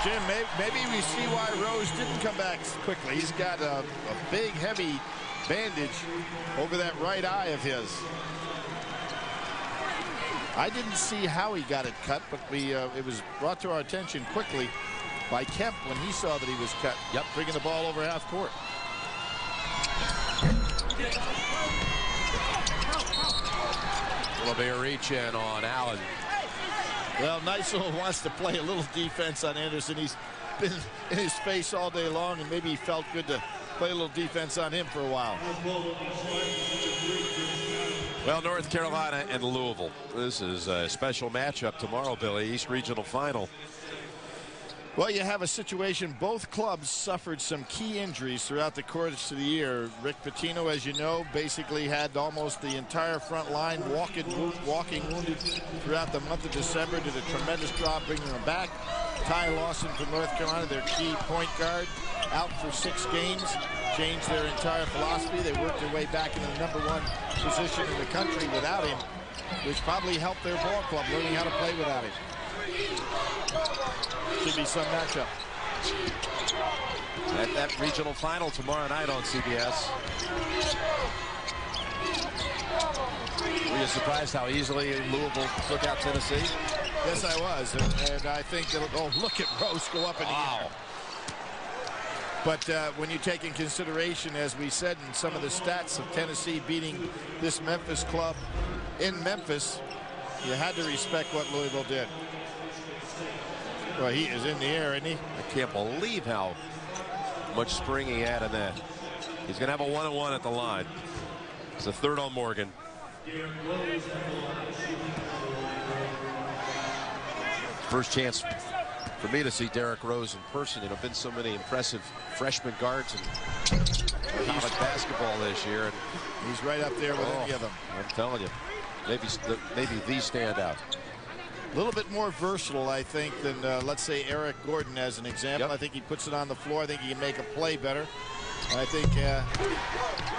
Jim, maybe, maybe, we see why Rose didn't come back quickly. He's got a, a big, heavy bandage over that right eye of his. I didn't see how he got it cut, but we uh, it was brought to our attention quickly by Kemp when he saw that he was cut. Yep. Bringing the ball over half court. LeBaire reach in on Allen. Well, Neitzel wants to play a little defense on Anderson. He's been in his face all day long, and maybe he felt good to play a little defense on him for a while. Well, North Carolina and Louisville. This is a special matchup tomorrow, Billy. East Regional Final. Well, you have a situation. Both clubs suffered some key injuries throughout the course of the year. Rick Pitino, as you know, basically had almost the entire front line walking, walking wounded throughout the month of December. Did a tremendous job bringing them back. Ty Lawson from North Carolina, their key point guard, out for six games. changed their entire philosophy. They worked their way back into the number one position in the country without him, which probably helped their ball club learning how to play without him. Should be some matchup. At that regional final tomorrow night on CBS. Were you surprised how easily Louisville took out Tennessee? Yes, I was. And, and I think oh, look at Rose go up in wow. the air. But uh, when you take in consideration, as we said in some of the stats of Tennessee beating this Memphis club in Memphis, you had to respect what Louisville did. Well, he is in the air, isn't he? I can't believe how much spring he had in that. He's going to have a one-on-one at the line. It's a third on Morgan. First chance for me to see Derrick Rose in person. You know, been so many impressive freshman guards in college basketball this year, and he's right up there with oh, any of them. I'm telling you, maybe maybe the standout. A little bit more versatile, I think, than uh, let's say Eric Gordon as an example. Yep. I think he puts it on the floor. I think he can make a play better. I think uh,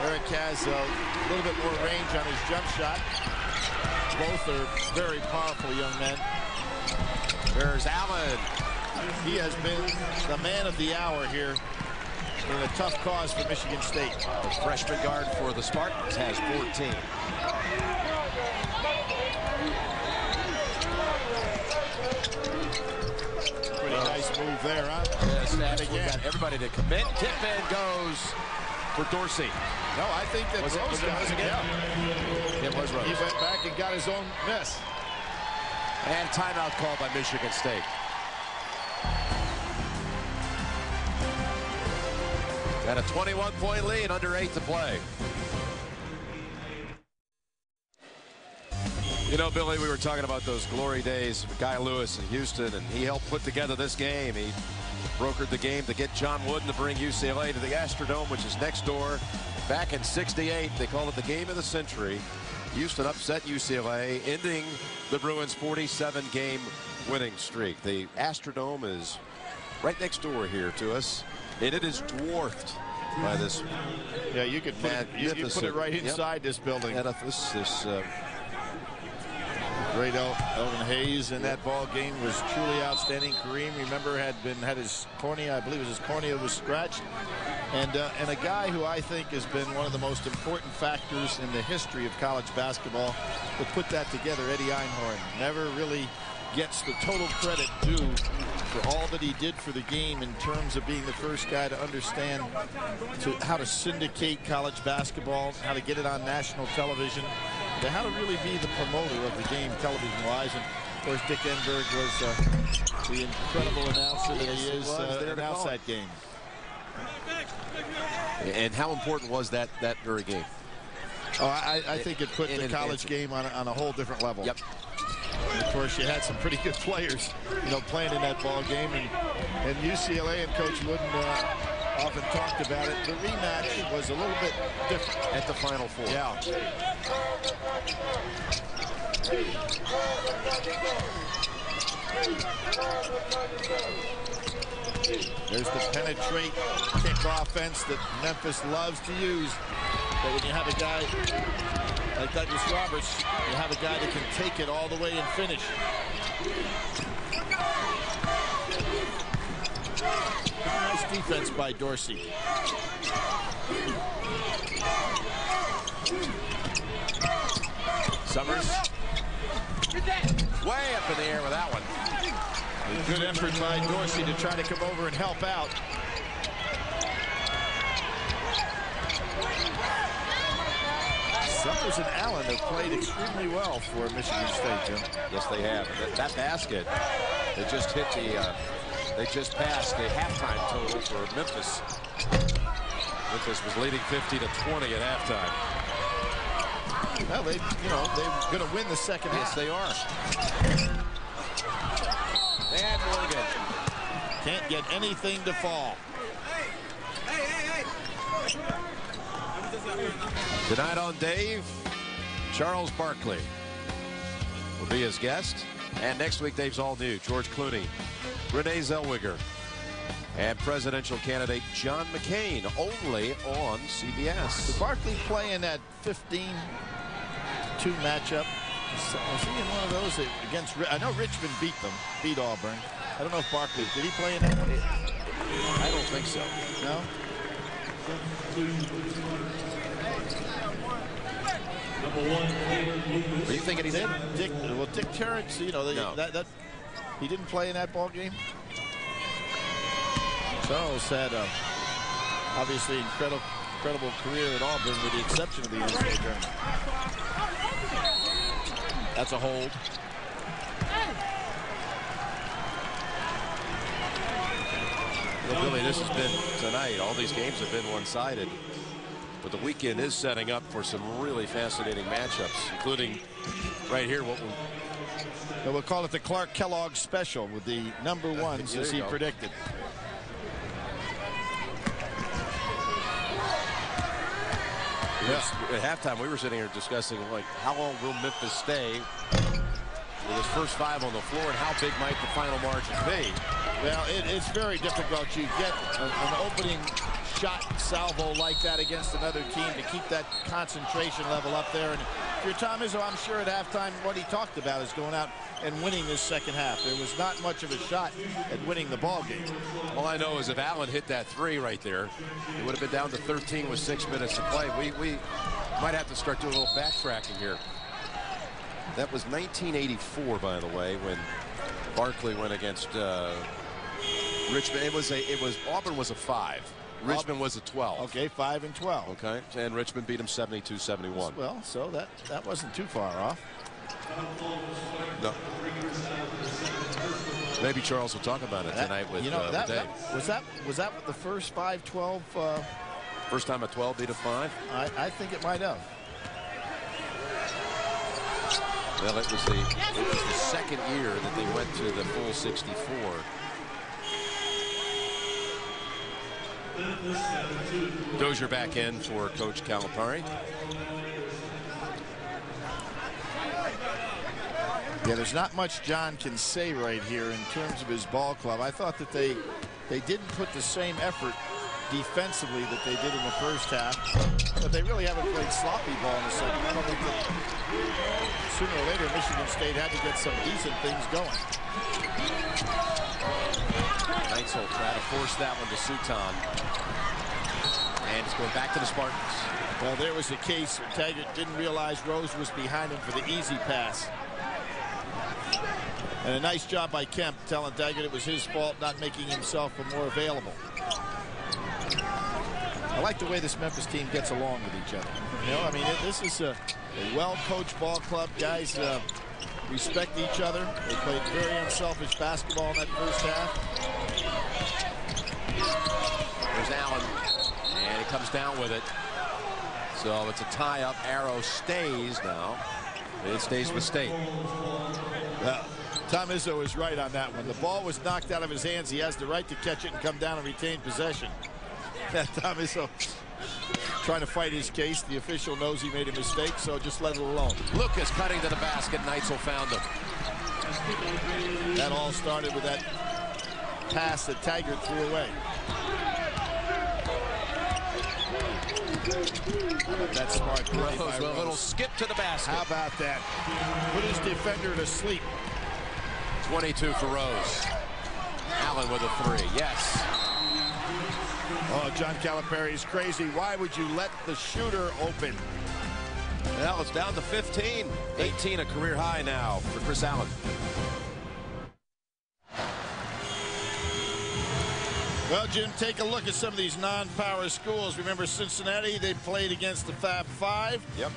Eric has a little bit more range on his jump shot. Both are very powerful young men. There's Allen. He has been the man of the hour here in a tough cause for Michigan State. The freshman guard for the Spartans has 14. Nice move there, huh? Yes, and again. got everybody to commit. Tip in goes for Dorsey. No, I think that was Rose, it, Rose again. Yeah. It was Rose. He went back and got his own miss. And timeout called by Michigan State. Got a 21-point lead, under eight to play. You know, Billy, we were talking about those glory days with Guy Lewis in Houston, and he helped put together this game. He brokered the game to get John Wooden to bring UCLA to the Astrodome, which is next door. Back in 68, they called it the game of the century. Houston upset UCLA, ending the Bruins' 47-game winning streak. The Astrodome is right next door here to us, and it is dwarfed by this. Yeah, you could put, it, you, you put it right inside yep. this building. Edifice, this. Uh, Great El Elvin Hayes in that ball game was truly outstanding. Kareem, remember, had been had his cornea, I believe his cornea was scratched. And, uh, and a guy who I think has been one of the most important factors in the history of college basketball to put that together, Eddie Einhorn. Never really gets the total credit due for all that he did for the game in terms of being the first guy to understand to how to syndicate college basketball, how to get it on national television, to how to really be the promoter of the game television-wise. And of course, Dick Enberg was uh, the incredible announcer that he is uh, announce that game. And how important was that that very game? Oh, I, I think it put in the college game on a, on a whole different level. Yep. And of course, you had some pretty good players, you know, playing in that ball game, and and UCLA and Coach Wooden uh, often talked about it. The rematch was a little bit different at the Final Four. Yeah. There's the penetrate kick offense that Memphis loves to use. But when you have a guy like Douglas Roberts, you have a guy that can take it all the way and finish. Defense by Dorsey. Summers. Way up in the air with that one. Good effort by Dorsey to try to come over and help out. Summers and Allen have played extremely well for Michigan State, Jim. Yes, they have. That, that basket, they just hit the, uh, they just passed the halftime total for Memphis. Memphis was leading 50 to 20 at halftime. Well, they, you know, they're going to win the second yes, half. they are. And Morgan. Can't get anything to fall. Hey, hey, hey, Tonight on Dave, Charles Barkley will be his guest. And next week, Dave's all new. George Clooney, Renee Zellweger, and presidential candidate John McCain only on CBS. Did Barkley play in that 15-2 matchup? Was he in one of those against? I know Richmond beat them, beat Auburn. I don't know if Barkley did he play in that one? I don't think so. No. Are you thinking he did? Dick, well, Dick Tarrant, you know, they, No. that, that he didn't play in that ball game. Charles had a uh, obviously incredible, incredible career at Auburn, with the exception of the NCAA tournament. That's a hold. Well, Billy, this has been tonight. All these games have been one-sided. But the weekend is setting up for some really fascinating matchups, including right here what we'll And we'll call it the Clark Kellogg special with the number ones as he go. predicted. Yes. At halftime, we were sitting here discussing like how long will Memphis stay with his first five on the floor, and how big might the final margin be? Well, it, it's very difficult. You get a, an opening shot salvo like that against another team to keep that concentration level up there. And if you're Tom Izzo, I'm sure at halftime what he talked about is going out and winning this second half. There was not much of a shot at winning the ball game. All I know is if Allen hit that three right there, it would have been down to 13 with six minutes to play. We, we might have to start doing a little backtracking here. That was 1984, by the way, when Barkley went against uh, Richmond. It was a, it was Auburn was a five. Richmond was a 12. Okay, 5 and 12. Okay, and Richmond beat him 72-71. Well, so that, that wasn't too far off. No. Maybe Charles will talk about it That- tonight with, you know, uh, with Dave. that- was that was that the first 5-12? Uh, First time a 12 beat a 5? I, I think it might have. Well, it was the it was the second year that they went to the full 64. Dozier back in for Coach Calipari. Yeah, there's not much John can say right here in terms of his ball club. I thought that they they didn't put the same effort defensively that they did in the first half, but they really haven't played sloppy ball in the second. Sooner or later Michigan State had to get some decent things going. Will try to force that one to Suton. And it's going back to the Spartans. Well, there was a case where Taggart didn't realize Rose was behind him for the easy pass. And a nice job by Kemp telling Taggart it was his fault not making himself more available. I like the way this Memphis team gets along with each other. You know, I mean, it- this is a, a well-coached ball club. Guys uh, respect each other. They played very unselfish basketball in that first half. There's Allen. And he comes down with it. So it's a tie-up. Arrow stays now. It stays with State. Well, Tom Izzo is right on that one. The ball was knocked out of his hands. He has the right to catch it and come down and retain possession. Tom Izzo trying to fight his case. The official knows he made a mistake, so just let it alone. Lucas cutting to the basket. Neitzel found him. That all started with that pass that Taggart threw away. How about that smart play Rose by with a little skip to the basket. How about that? Put his defender to sleep. 22 for Rose. Allen with a three. Yes. Oh, John Calipari is crazy. Why would you let the shooter open? Well, it's down to 15. 18, a career high now for Chris Allen. Well, Jim, take a look at some of these non-power schools. Remember Cincinnati? They played against the Fab Five. Yep.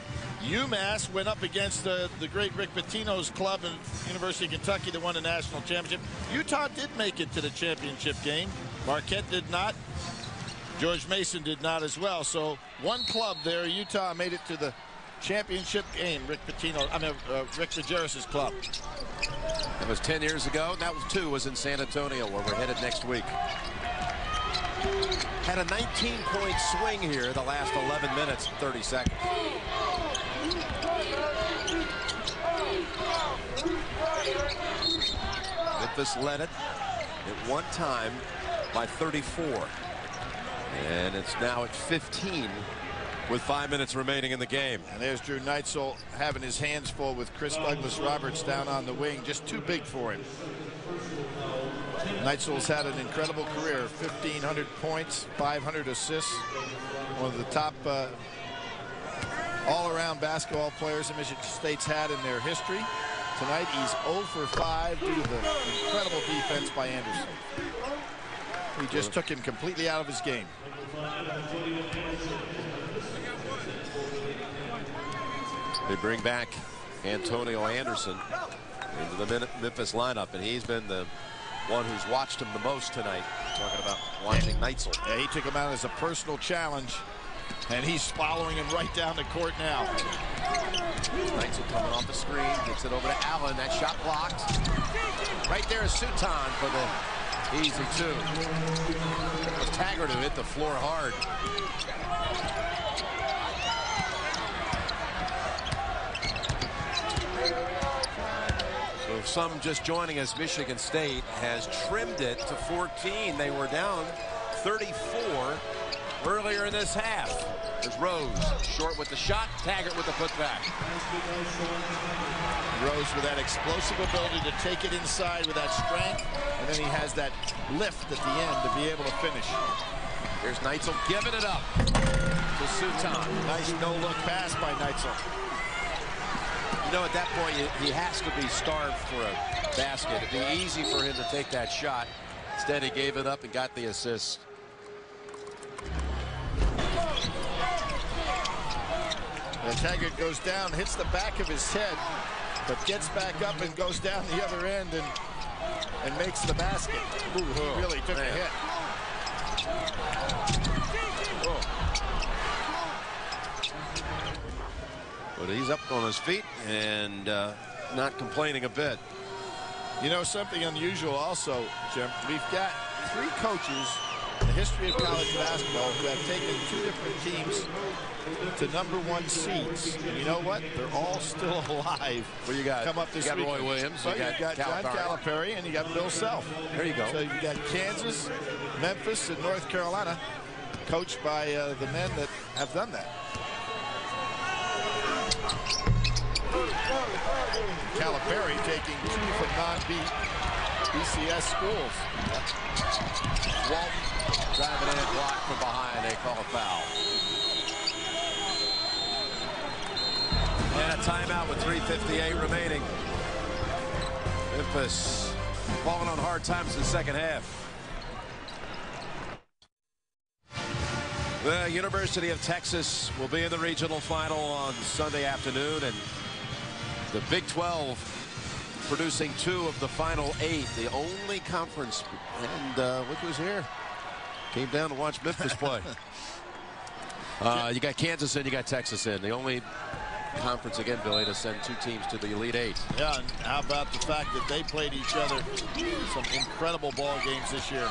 UMass went up against the, the great Rick Pitino's club in University of Kentucky that won the national championship. Utah did make it to the championship game. Marquette did not. George Mason did not as well. So one club there, Utah made it to the championship game. Rick Pitino, I mean, uh, Rick Majerus' club. That was 10 years ago. That was two was in San Antonio, where we're headed next week. Had a 19-point swing here the last 11 minutes and 30 seconds. Memphis led it at one time by 34. And it's now at 15 with five minutes remaining in the game. And there's Drew Neitzel having his hands full with Chris Douglas Roberts down on the wing. Just too big for him. Neitzel's had an incredible career. 1,500 points, 500 assists. One of the top uh, all-around basketball players that Michigan State's had in their history. Tonight he's 0 for 5 due to the incredible defense by Anderson. He just took him completely out of his game. They bring back Antonio Anderson into the Memphis lineup, and he's been the one who's watched him the most tonight. Talking about watching Neitzel. Yeah, he took him out as a personal challenge, and he's following him right down the court now. Neitzel coming off the screen, gets it over to Allen. That shot blocked. Right there is Suton for the easy two. Taggart who hit the floor hard. So some just joining us, Michigan State has trimmed it to 14. They were down 34 earlier in this half. There's Rose, short with the shot, Taggart with the putback. Rose with that explosive ability to take it inside with that strength, and then he has that lift at the end to be able to finish. Here's Neitzel giving it up to Suton. Nice no-look pass by Neitzel. You know, at that point, he has to be starved for a basket. It'd be easy for him to take that shot. Instead, he gave it up and got the assist. And Taggart goes down, hits the back of his head, but gets back up and goes down the other end and and makes the basket. Ooh, he really took Man. a hit. Oh. But he's up on his feet and uh, not complaining a bit. You know something unusual also, Jim. We've got three coaches the history of college basketball who have taken two different teams to number one seeds. And you know what? They're all still alive. Well, you got come up this you got. Roy Williams. Well, you, you got, got John Calipari and you got Bill Self. There you go. So you got Kansas, Memphis, and North Carolina, coached by uh, the men that have done that. Calipari taking two from non-beat BCS schools. Walton driving in, blocked from behind. They call a foul. And a timeout with 3.58 remaining. Memphis falling on hard times in the second half. The University of Texas will be in the regional final on Sunday afternoon, and the Big 12 producing two of the final eight, the only conference. And uh, look who's here. Came down to watch Memphis play. uh, you got Kansas in, you got Texas in. The only conference again, Billy, to send two teams to the Elite Eight. Yeah, and how about the fact that they played each other some incredible ball games this year.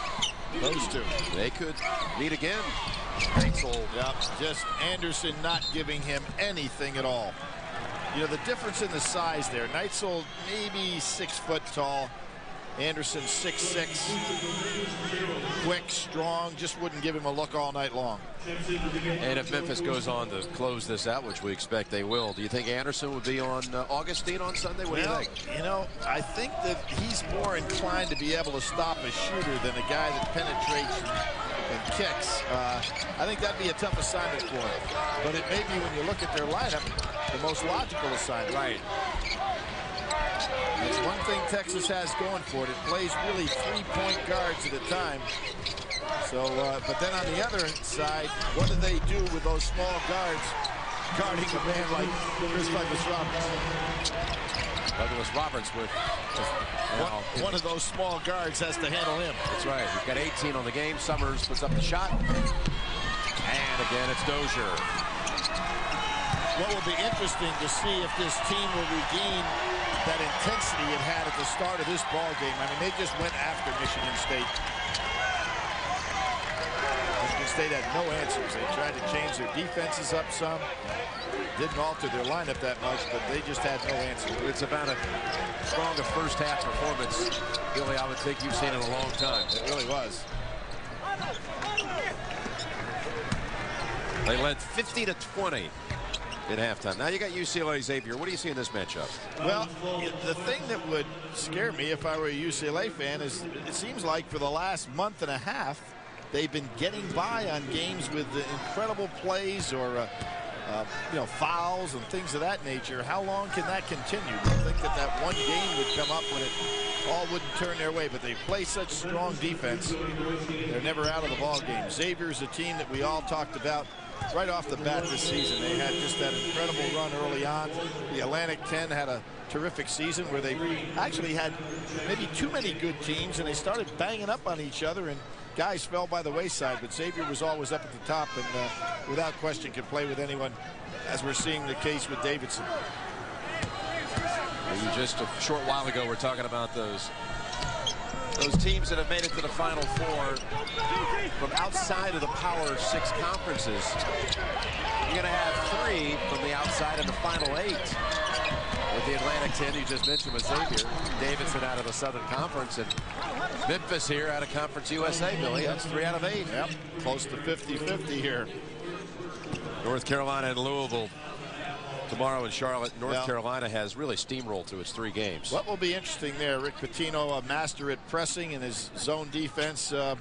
Those two. They could meet again. Neitzel, yeah, just Anderson not giving him anything at all. You know, the difference in the size there. Neitzel maybe six foot tall. Anderson six six, quick, strong, just wouldn't give him a look all night long. And if Memphis goes on to close this out, which we expect they will, do you think Anderson would be on uh, Augustin on Sunday? What well, do you think? You know, I think that he's more inclined to be able to stop a shooter than a guy that penetrates and kicks. Uh, I think that'd be a tough assignment for him. But it may be when you look at their lineup, the most logical assignment. Right. That's one thing Texas has going for it. It plays really three-point guards at a time. So, uh, but then on the other side, what do they do with those small guards guarding a man like Chris Douglas Roberts? Douglas Roberts with one, one, of those small guards has to handle him. That's right. He's got 18 on the game. Summers puts up the shot. And again, it's Dozier. What will be interesting to see if this team will regain that intensity it had at the start of this ball game. I mean, they just went after Michigan State. Michigan State had no answers. They tried to change their defenses up some. Didn't alter their lineup that much, but they just had no answer. It's about a stronger first half performance, Billy, I would think you've seen in a long time. It really was. They led 50 to 20 at halftime. Now you got UCLA Xavier. What do you see in this matchup? Well, the thing that would scare me if I were a UCLA fan is it seems like for the last month and a half they've been getting by on games with incredible plays or uh, uh, you know fouls and things of that nature. How long can that continue? I think that that one game would come up when it all wouldn't turn their way, but they play such strong defense. They're never out of the ball game. Xavier's a team that we all talked about right off the bat this season. They had just that incredible run early on. The Atlantic 10 had a terrific season where they actually had maybe too many good teams and they started banging up on each other and guys fell by the wayside but Xavier was always up at the top and uh, without question could play with anyone as we're seeing the case with Davidson. just a short while ago we're talking about those those teams that have made it to the Final Four from outside of the Power Six conferences. You're going to have three from the outside of the Final Eight. With the Atlantic 10 you just mentioned with Xavier. Davidson out of the Southern Conference and Memphis here out of Conference USA, Billy. That's three out of eight. Yep, close to 50-50 here. North Carolina and Louisville tomorrow in Charlotte. North yeah. Carolina has really steamrolled through its three games. What will be interesting there, Rick Pitino, a master at pressing and his zone defense uh,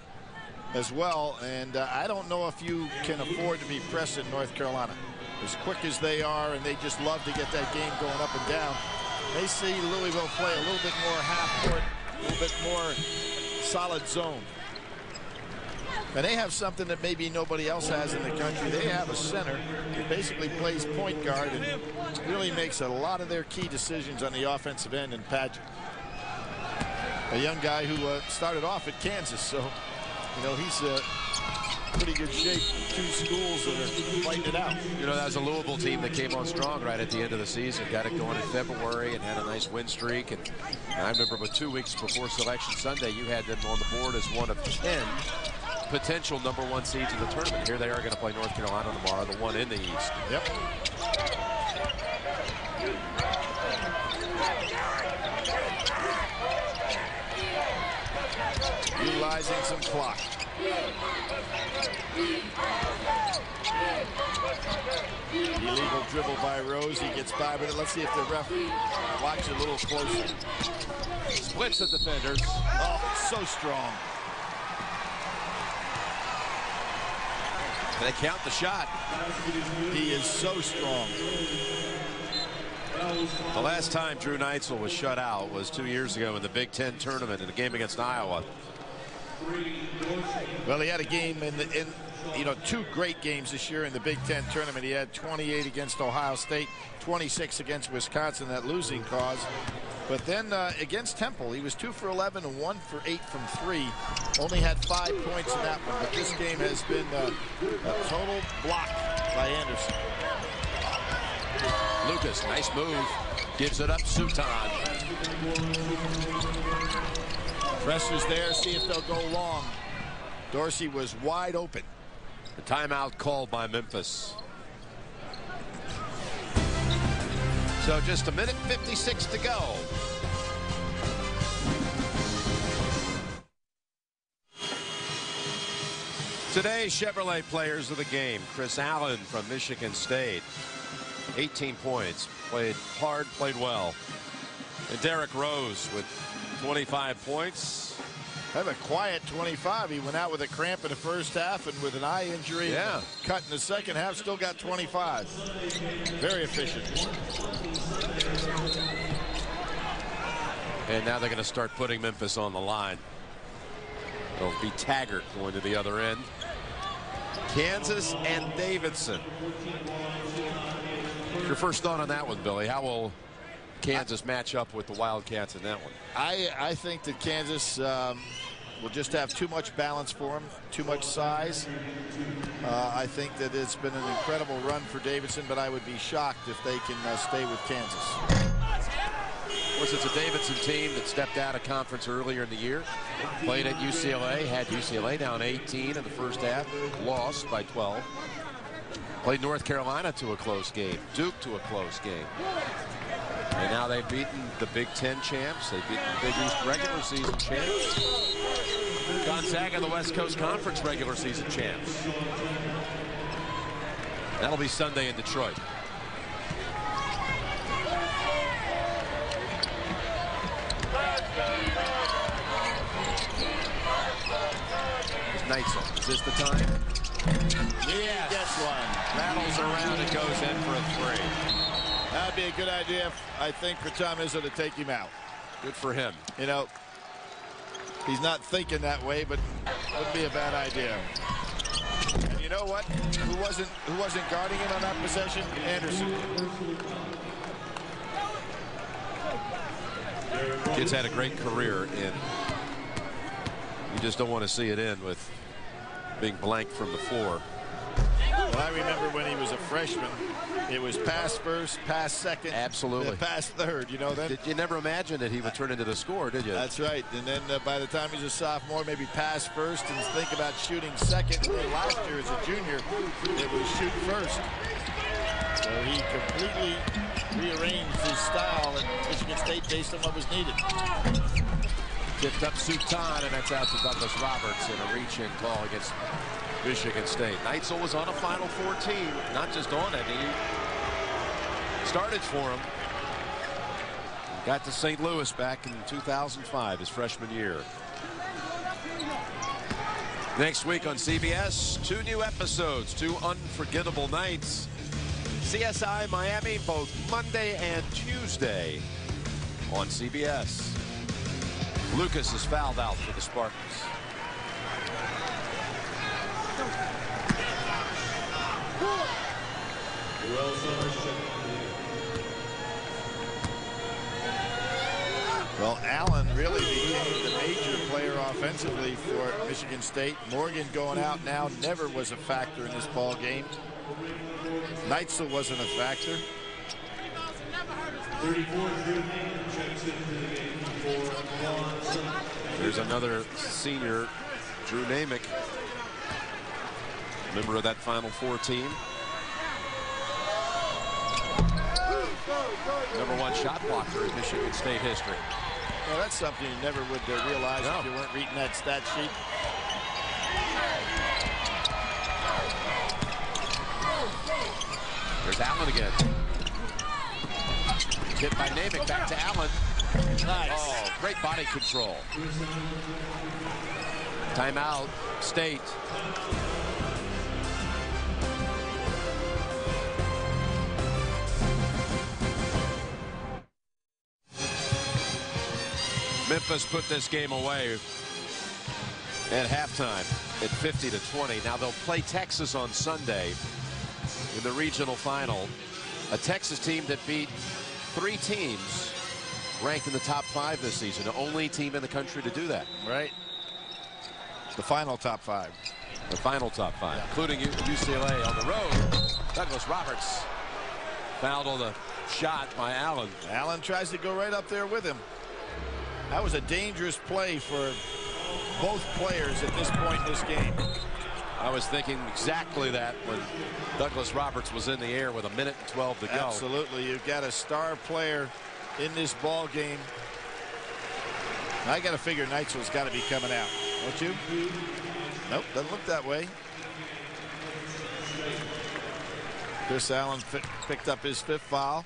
as well. And uh, I don't know if you can afford to be pressing North Carolina. As quick as they are, and they just love to get that game going up and down. They see Louisville play a little bit more half court, a little bit more solid zone. And they have something that maybe nobody else has in the country. They have a center who basically plays point guard and really makes a lot of their key decisions on the offensive end in Padgett. A young guy who uh, started off at Kansas, so, you know, he's uh, pretty good shape. Two schools that are fighting it out. You know, that was a Louisville team that came on strong right at the end of the season. Got it going in February and had a nice win streak. And, and I remember about two weeks before Selection Sunday, you had them on the board as one of 10 potential number one seeds in the tournament. Here they are going to play North Carolina tomorrow, the one in the East. Yep. Utilizing some clock. Illegal dribble by Rose. He gets by it. Let's see if the ref watches a little closer. Splits the defenders. Oh, so strong. They count the shot. He is so strong. The last time Drew Neitzel was shut out was two years ago in the Big Ten tournament in a game against Iowa. Well, he had a game in, the, in you know, two great games this year in the Big Ten tournament. He had 28 against Ohio State, 26 against Wisconsin, that losing cause. But then uh, against Temple, he was two for 11 and one for eight from three. Only had five points in that one. But this game has been uh, a total block by Anderson. Lucas, nice move. Gives it up, Suton. Pressure's there. See if they'll go long. Dorsey was wide open. The timeout called by Memphis. So just a minute 56 to go. Today, Chevrolet players of the game. Chris Allen from Michigan State. 18 points. Played hard, played well. And Derrick Rose with 25 points. Have a quiet 25. He went out with a cramp in the first half and with an eye injury. Yeah. Cut in the second half, still got 25. Very efficient. And now they're going to start putting Memphis on the line. It'll be Taggart going to the other end. Kansas and Davidson. Your first thought on that one, Billy? How will Kansas match up with the Wildcats in that one? I, I think that Kansas um, will just have too much balance for them, too much size. Uh, I think that it's been an incredible run for Davidson, but I would be shocked if they can uh, stay with Kansas. Of course, it's a Davidson team that stepped out of conference earlier in the year. Played at UCLA, had UCLA down 18 in the first half, lost by 12. Played North Carolina to a close game, Duke to a close game. And now they've beaten the Big Ten champs. They've beaten the Big East regular season champs. Gonzaga, the West Coast Conference regular season champs. That'll be Sunday in Detroit. Neitzel. Is this the time? Yes. Gets one. Rattles around and goes in for a three. That'd be a good idea, I think, for Tom Izzo to take him out. Good for him. You know, he's not thinking that way, but wouldn't be a bad idea. And you know what? Who wasn't who wasn't guarding him on that possession? Anderson. Kid's had a great career in. You just don't want to see it end with being blanked from the floor. Well, I remember when he was a freshman, it was pass first, pass second, absolutely, pass third. You know, then did you never imagine that he would turn into the score, did you? That's right. And then uh, by the time he's a sophomore, maybe pass first and think about shooting second. Last year as a junior, it was shoot first. So he completely rearranged his style at Michigan State based on what was needed. Tipped up Suton, and that's out to Douglas Roberts in a reach-in call against Michigan State. Neitzel was on a Final Four team, not just on it. He started for him. Got to St. Louis back in 2005, his freshman year. Next week on CBS, two new episodes, two unforgettable nights. CSI Miami both Monday and Tuesday on CBS. Lucas is fouled out for the Spartans. Well, Allen really became the major player offensively for Michigan State. Morgan going out now never was a factor in this ball game. Neitzel wasn't a factor. There's another senior, Drew Naymick, member of that Final Four team. Number one shot blocker in Michigan State history. Well, that's something you never would uh, realize no. if you weren't reading that stat sheet. There's Allen again. Hit by Naymick, back to Allen. Nice. Oh, great body control. Timeout, State. Memphis put this game away at halftime at 50 to 20. Now they'll play Texas on Sunday in the regional final. A Texas team that beat three teams ranked in the top five this season. The only team in the country to do that. Right. The final top five. The final top five, yeah. including UCLA on the road. Douglas Roberts fouled on the shot by Allen. Allen tries to go right up there with him. That was a dangerous play for both players at this point in this game. I was thinking exactly that when Douglas Roberts was in the air with a minute and 12 to go. Absolutely. You've got a star player in this ball game. I got to figure Neitzel's got to be coming out, don't you? Nope, doesn't look that way. Chris Allen picked up his fifth foul.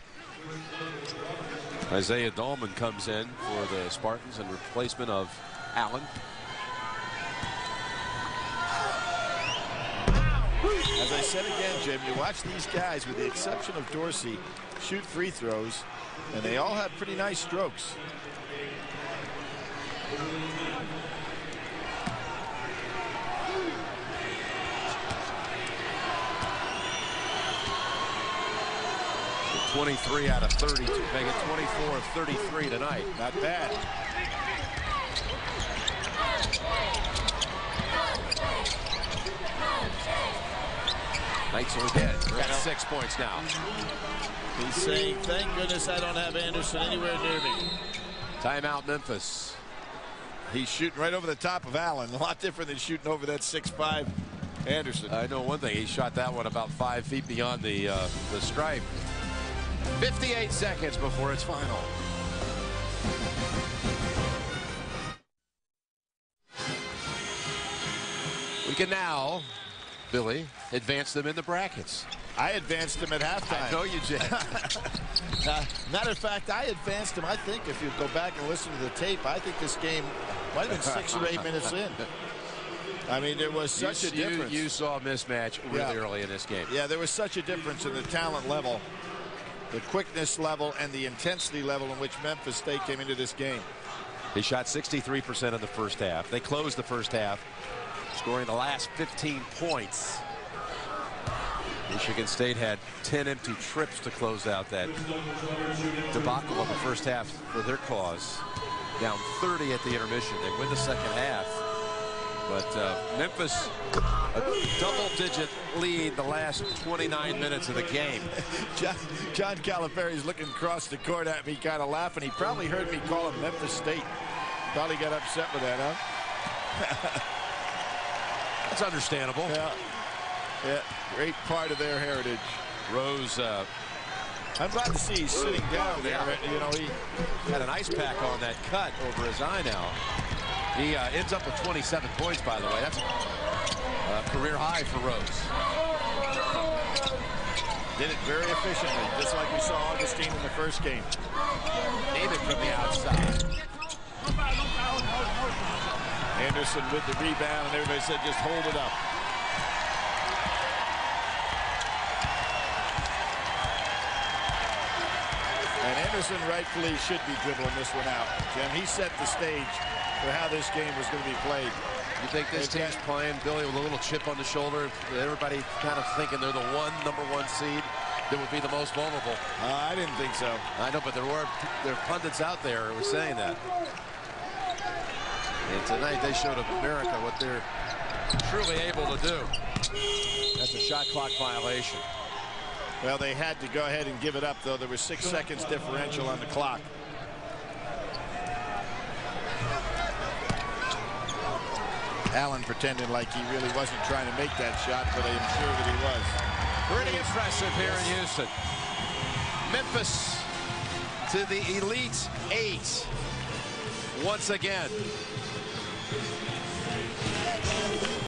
Isaiah Dahlman comes in for the Spartans in replacement of Allen. As I said again, Jim, you watch these guys, with the exception of Dorsey, shoot free throws, and they all have pretty nice strokes. Twenty-three out of 32, make it 24 of 33 tonight. Not bad. knights Neitzel again. Got six points now. He's saying, thank goodness I don't have Anderson anywhere near me. Timeout Memphis. He's shooting right over the top of Allen. A lot different than shooting over that 6'5 Anderson. I know one thing. He shot that one about five feet beyond the uh, the stripe. 58 seconds before it's final. We can now, Billy, advance them in the brackets. I advanced them at halftime. I know you did. uh, matter of fact, I advanced them. I think if you go back and listen to the tape, I think this game might have been six or eight minutes in. I mean, there was such you, a difference. You, you, saw a mismatch really yeah. early in this game. Yeah, there was such a difference in the talent level, the quickness level, and the intensity level in which Memphis State came into this game. They shot 63% in the first half. They closed the first half, scoring the last 15 points. Michigan State had 10 empty trips to close out that debacle of the first half for their cause. Down 30 at the intermission. They win the second half. But uh, Memphis, a double-digit lead the last 29 minutes of the game. John, John Calipari's looking across the court at me, kind of laughing. He probably heard me call him Memphis State. Probably got upset with that, huh? That's understandable. Yeah. Yeah, great part of their heritage. Rose uh, I'm glad to see he's sitting down there. You know, he had an ice pack on that cut over his eye now. He uh, ends up with 27 points, by the way. That's a career high for Rose. Did it very efficiently, just like we saw Augustin in the first game. David from the outside. Anderson with the rebound, and everybody said just hold it up. And Anderson rightfully should be dribbling this one out. Jim, he set the stage for how this game was going to be played. You think this team's playing, Billy, with a little chip on the shoulder? Everybody kind of thinking they're the one number one seed that would be the most vulnerable. Uh, I didn't think so. I know, but there were there are pundits out there who were saying that. And tonight they showed America what they're truly able to do. That's a shot clock violation. Well, they had to go ahead and give it up, though. There was six seconds differential on the clock. Allen pretending like he really wasn't trying to make that shot, but I'm sure that he was. Pretty impressive here in Houston. Memphis to the Elite Eight once again.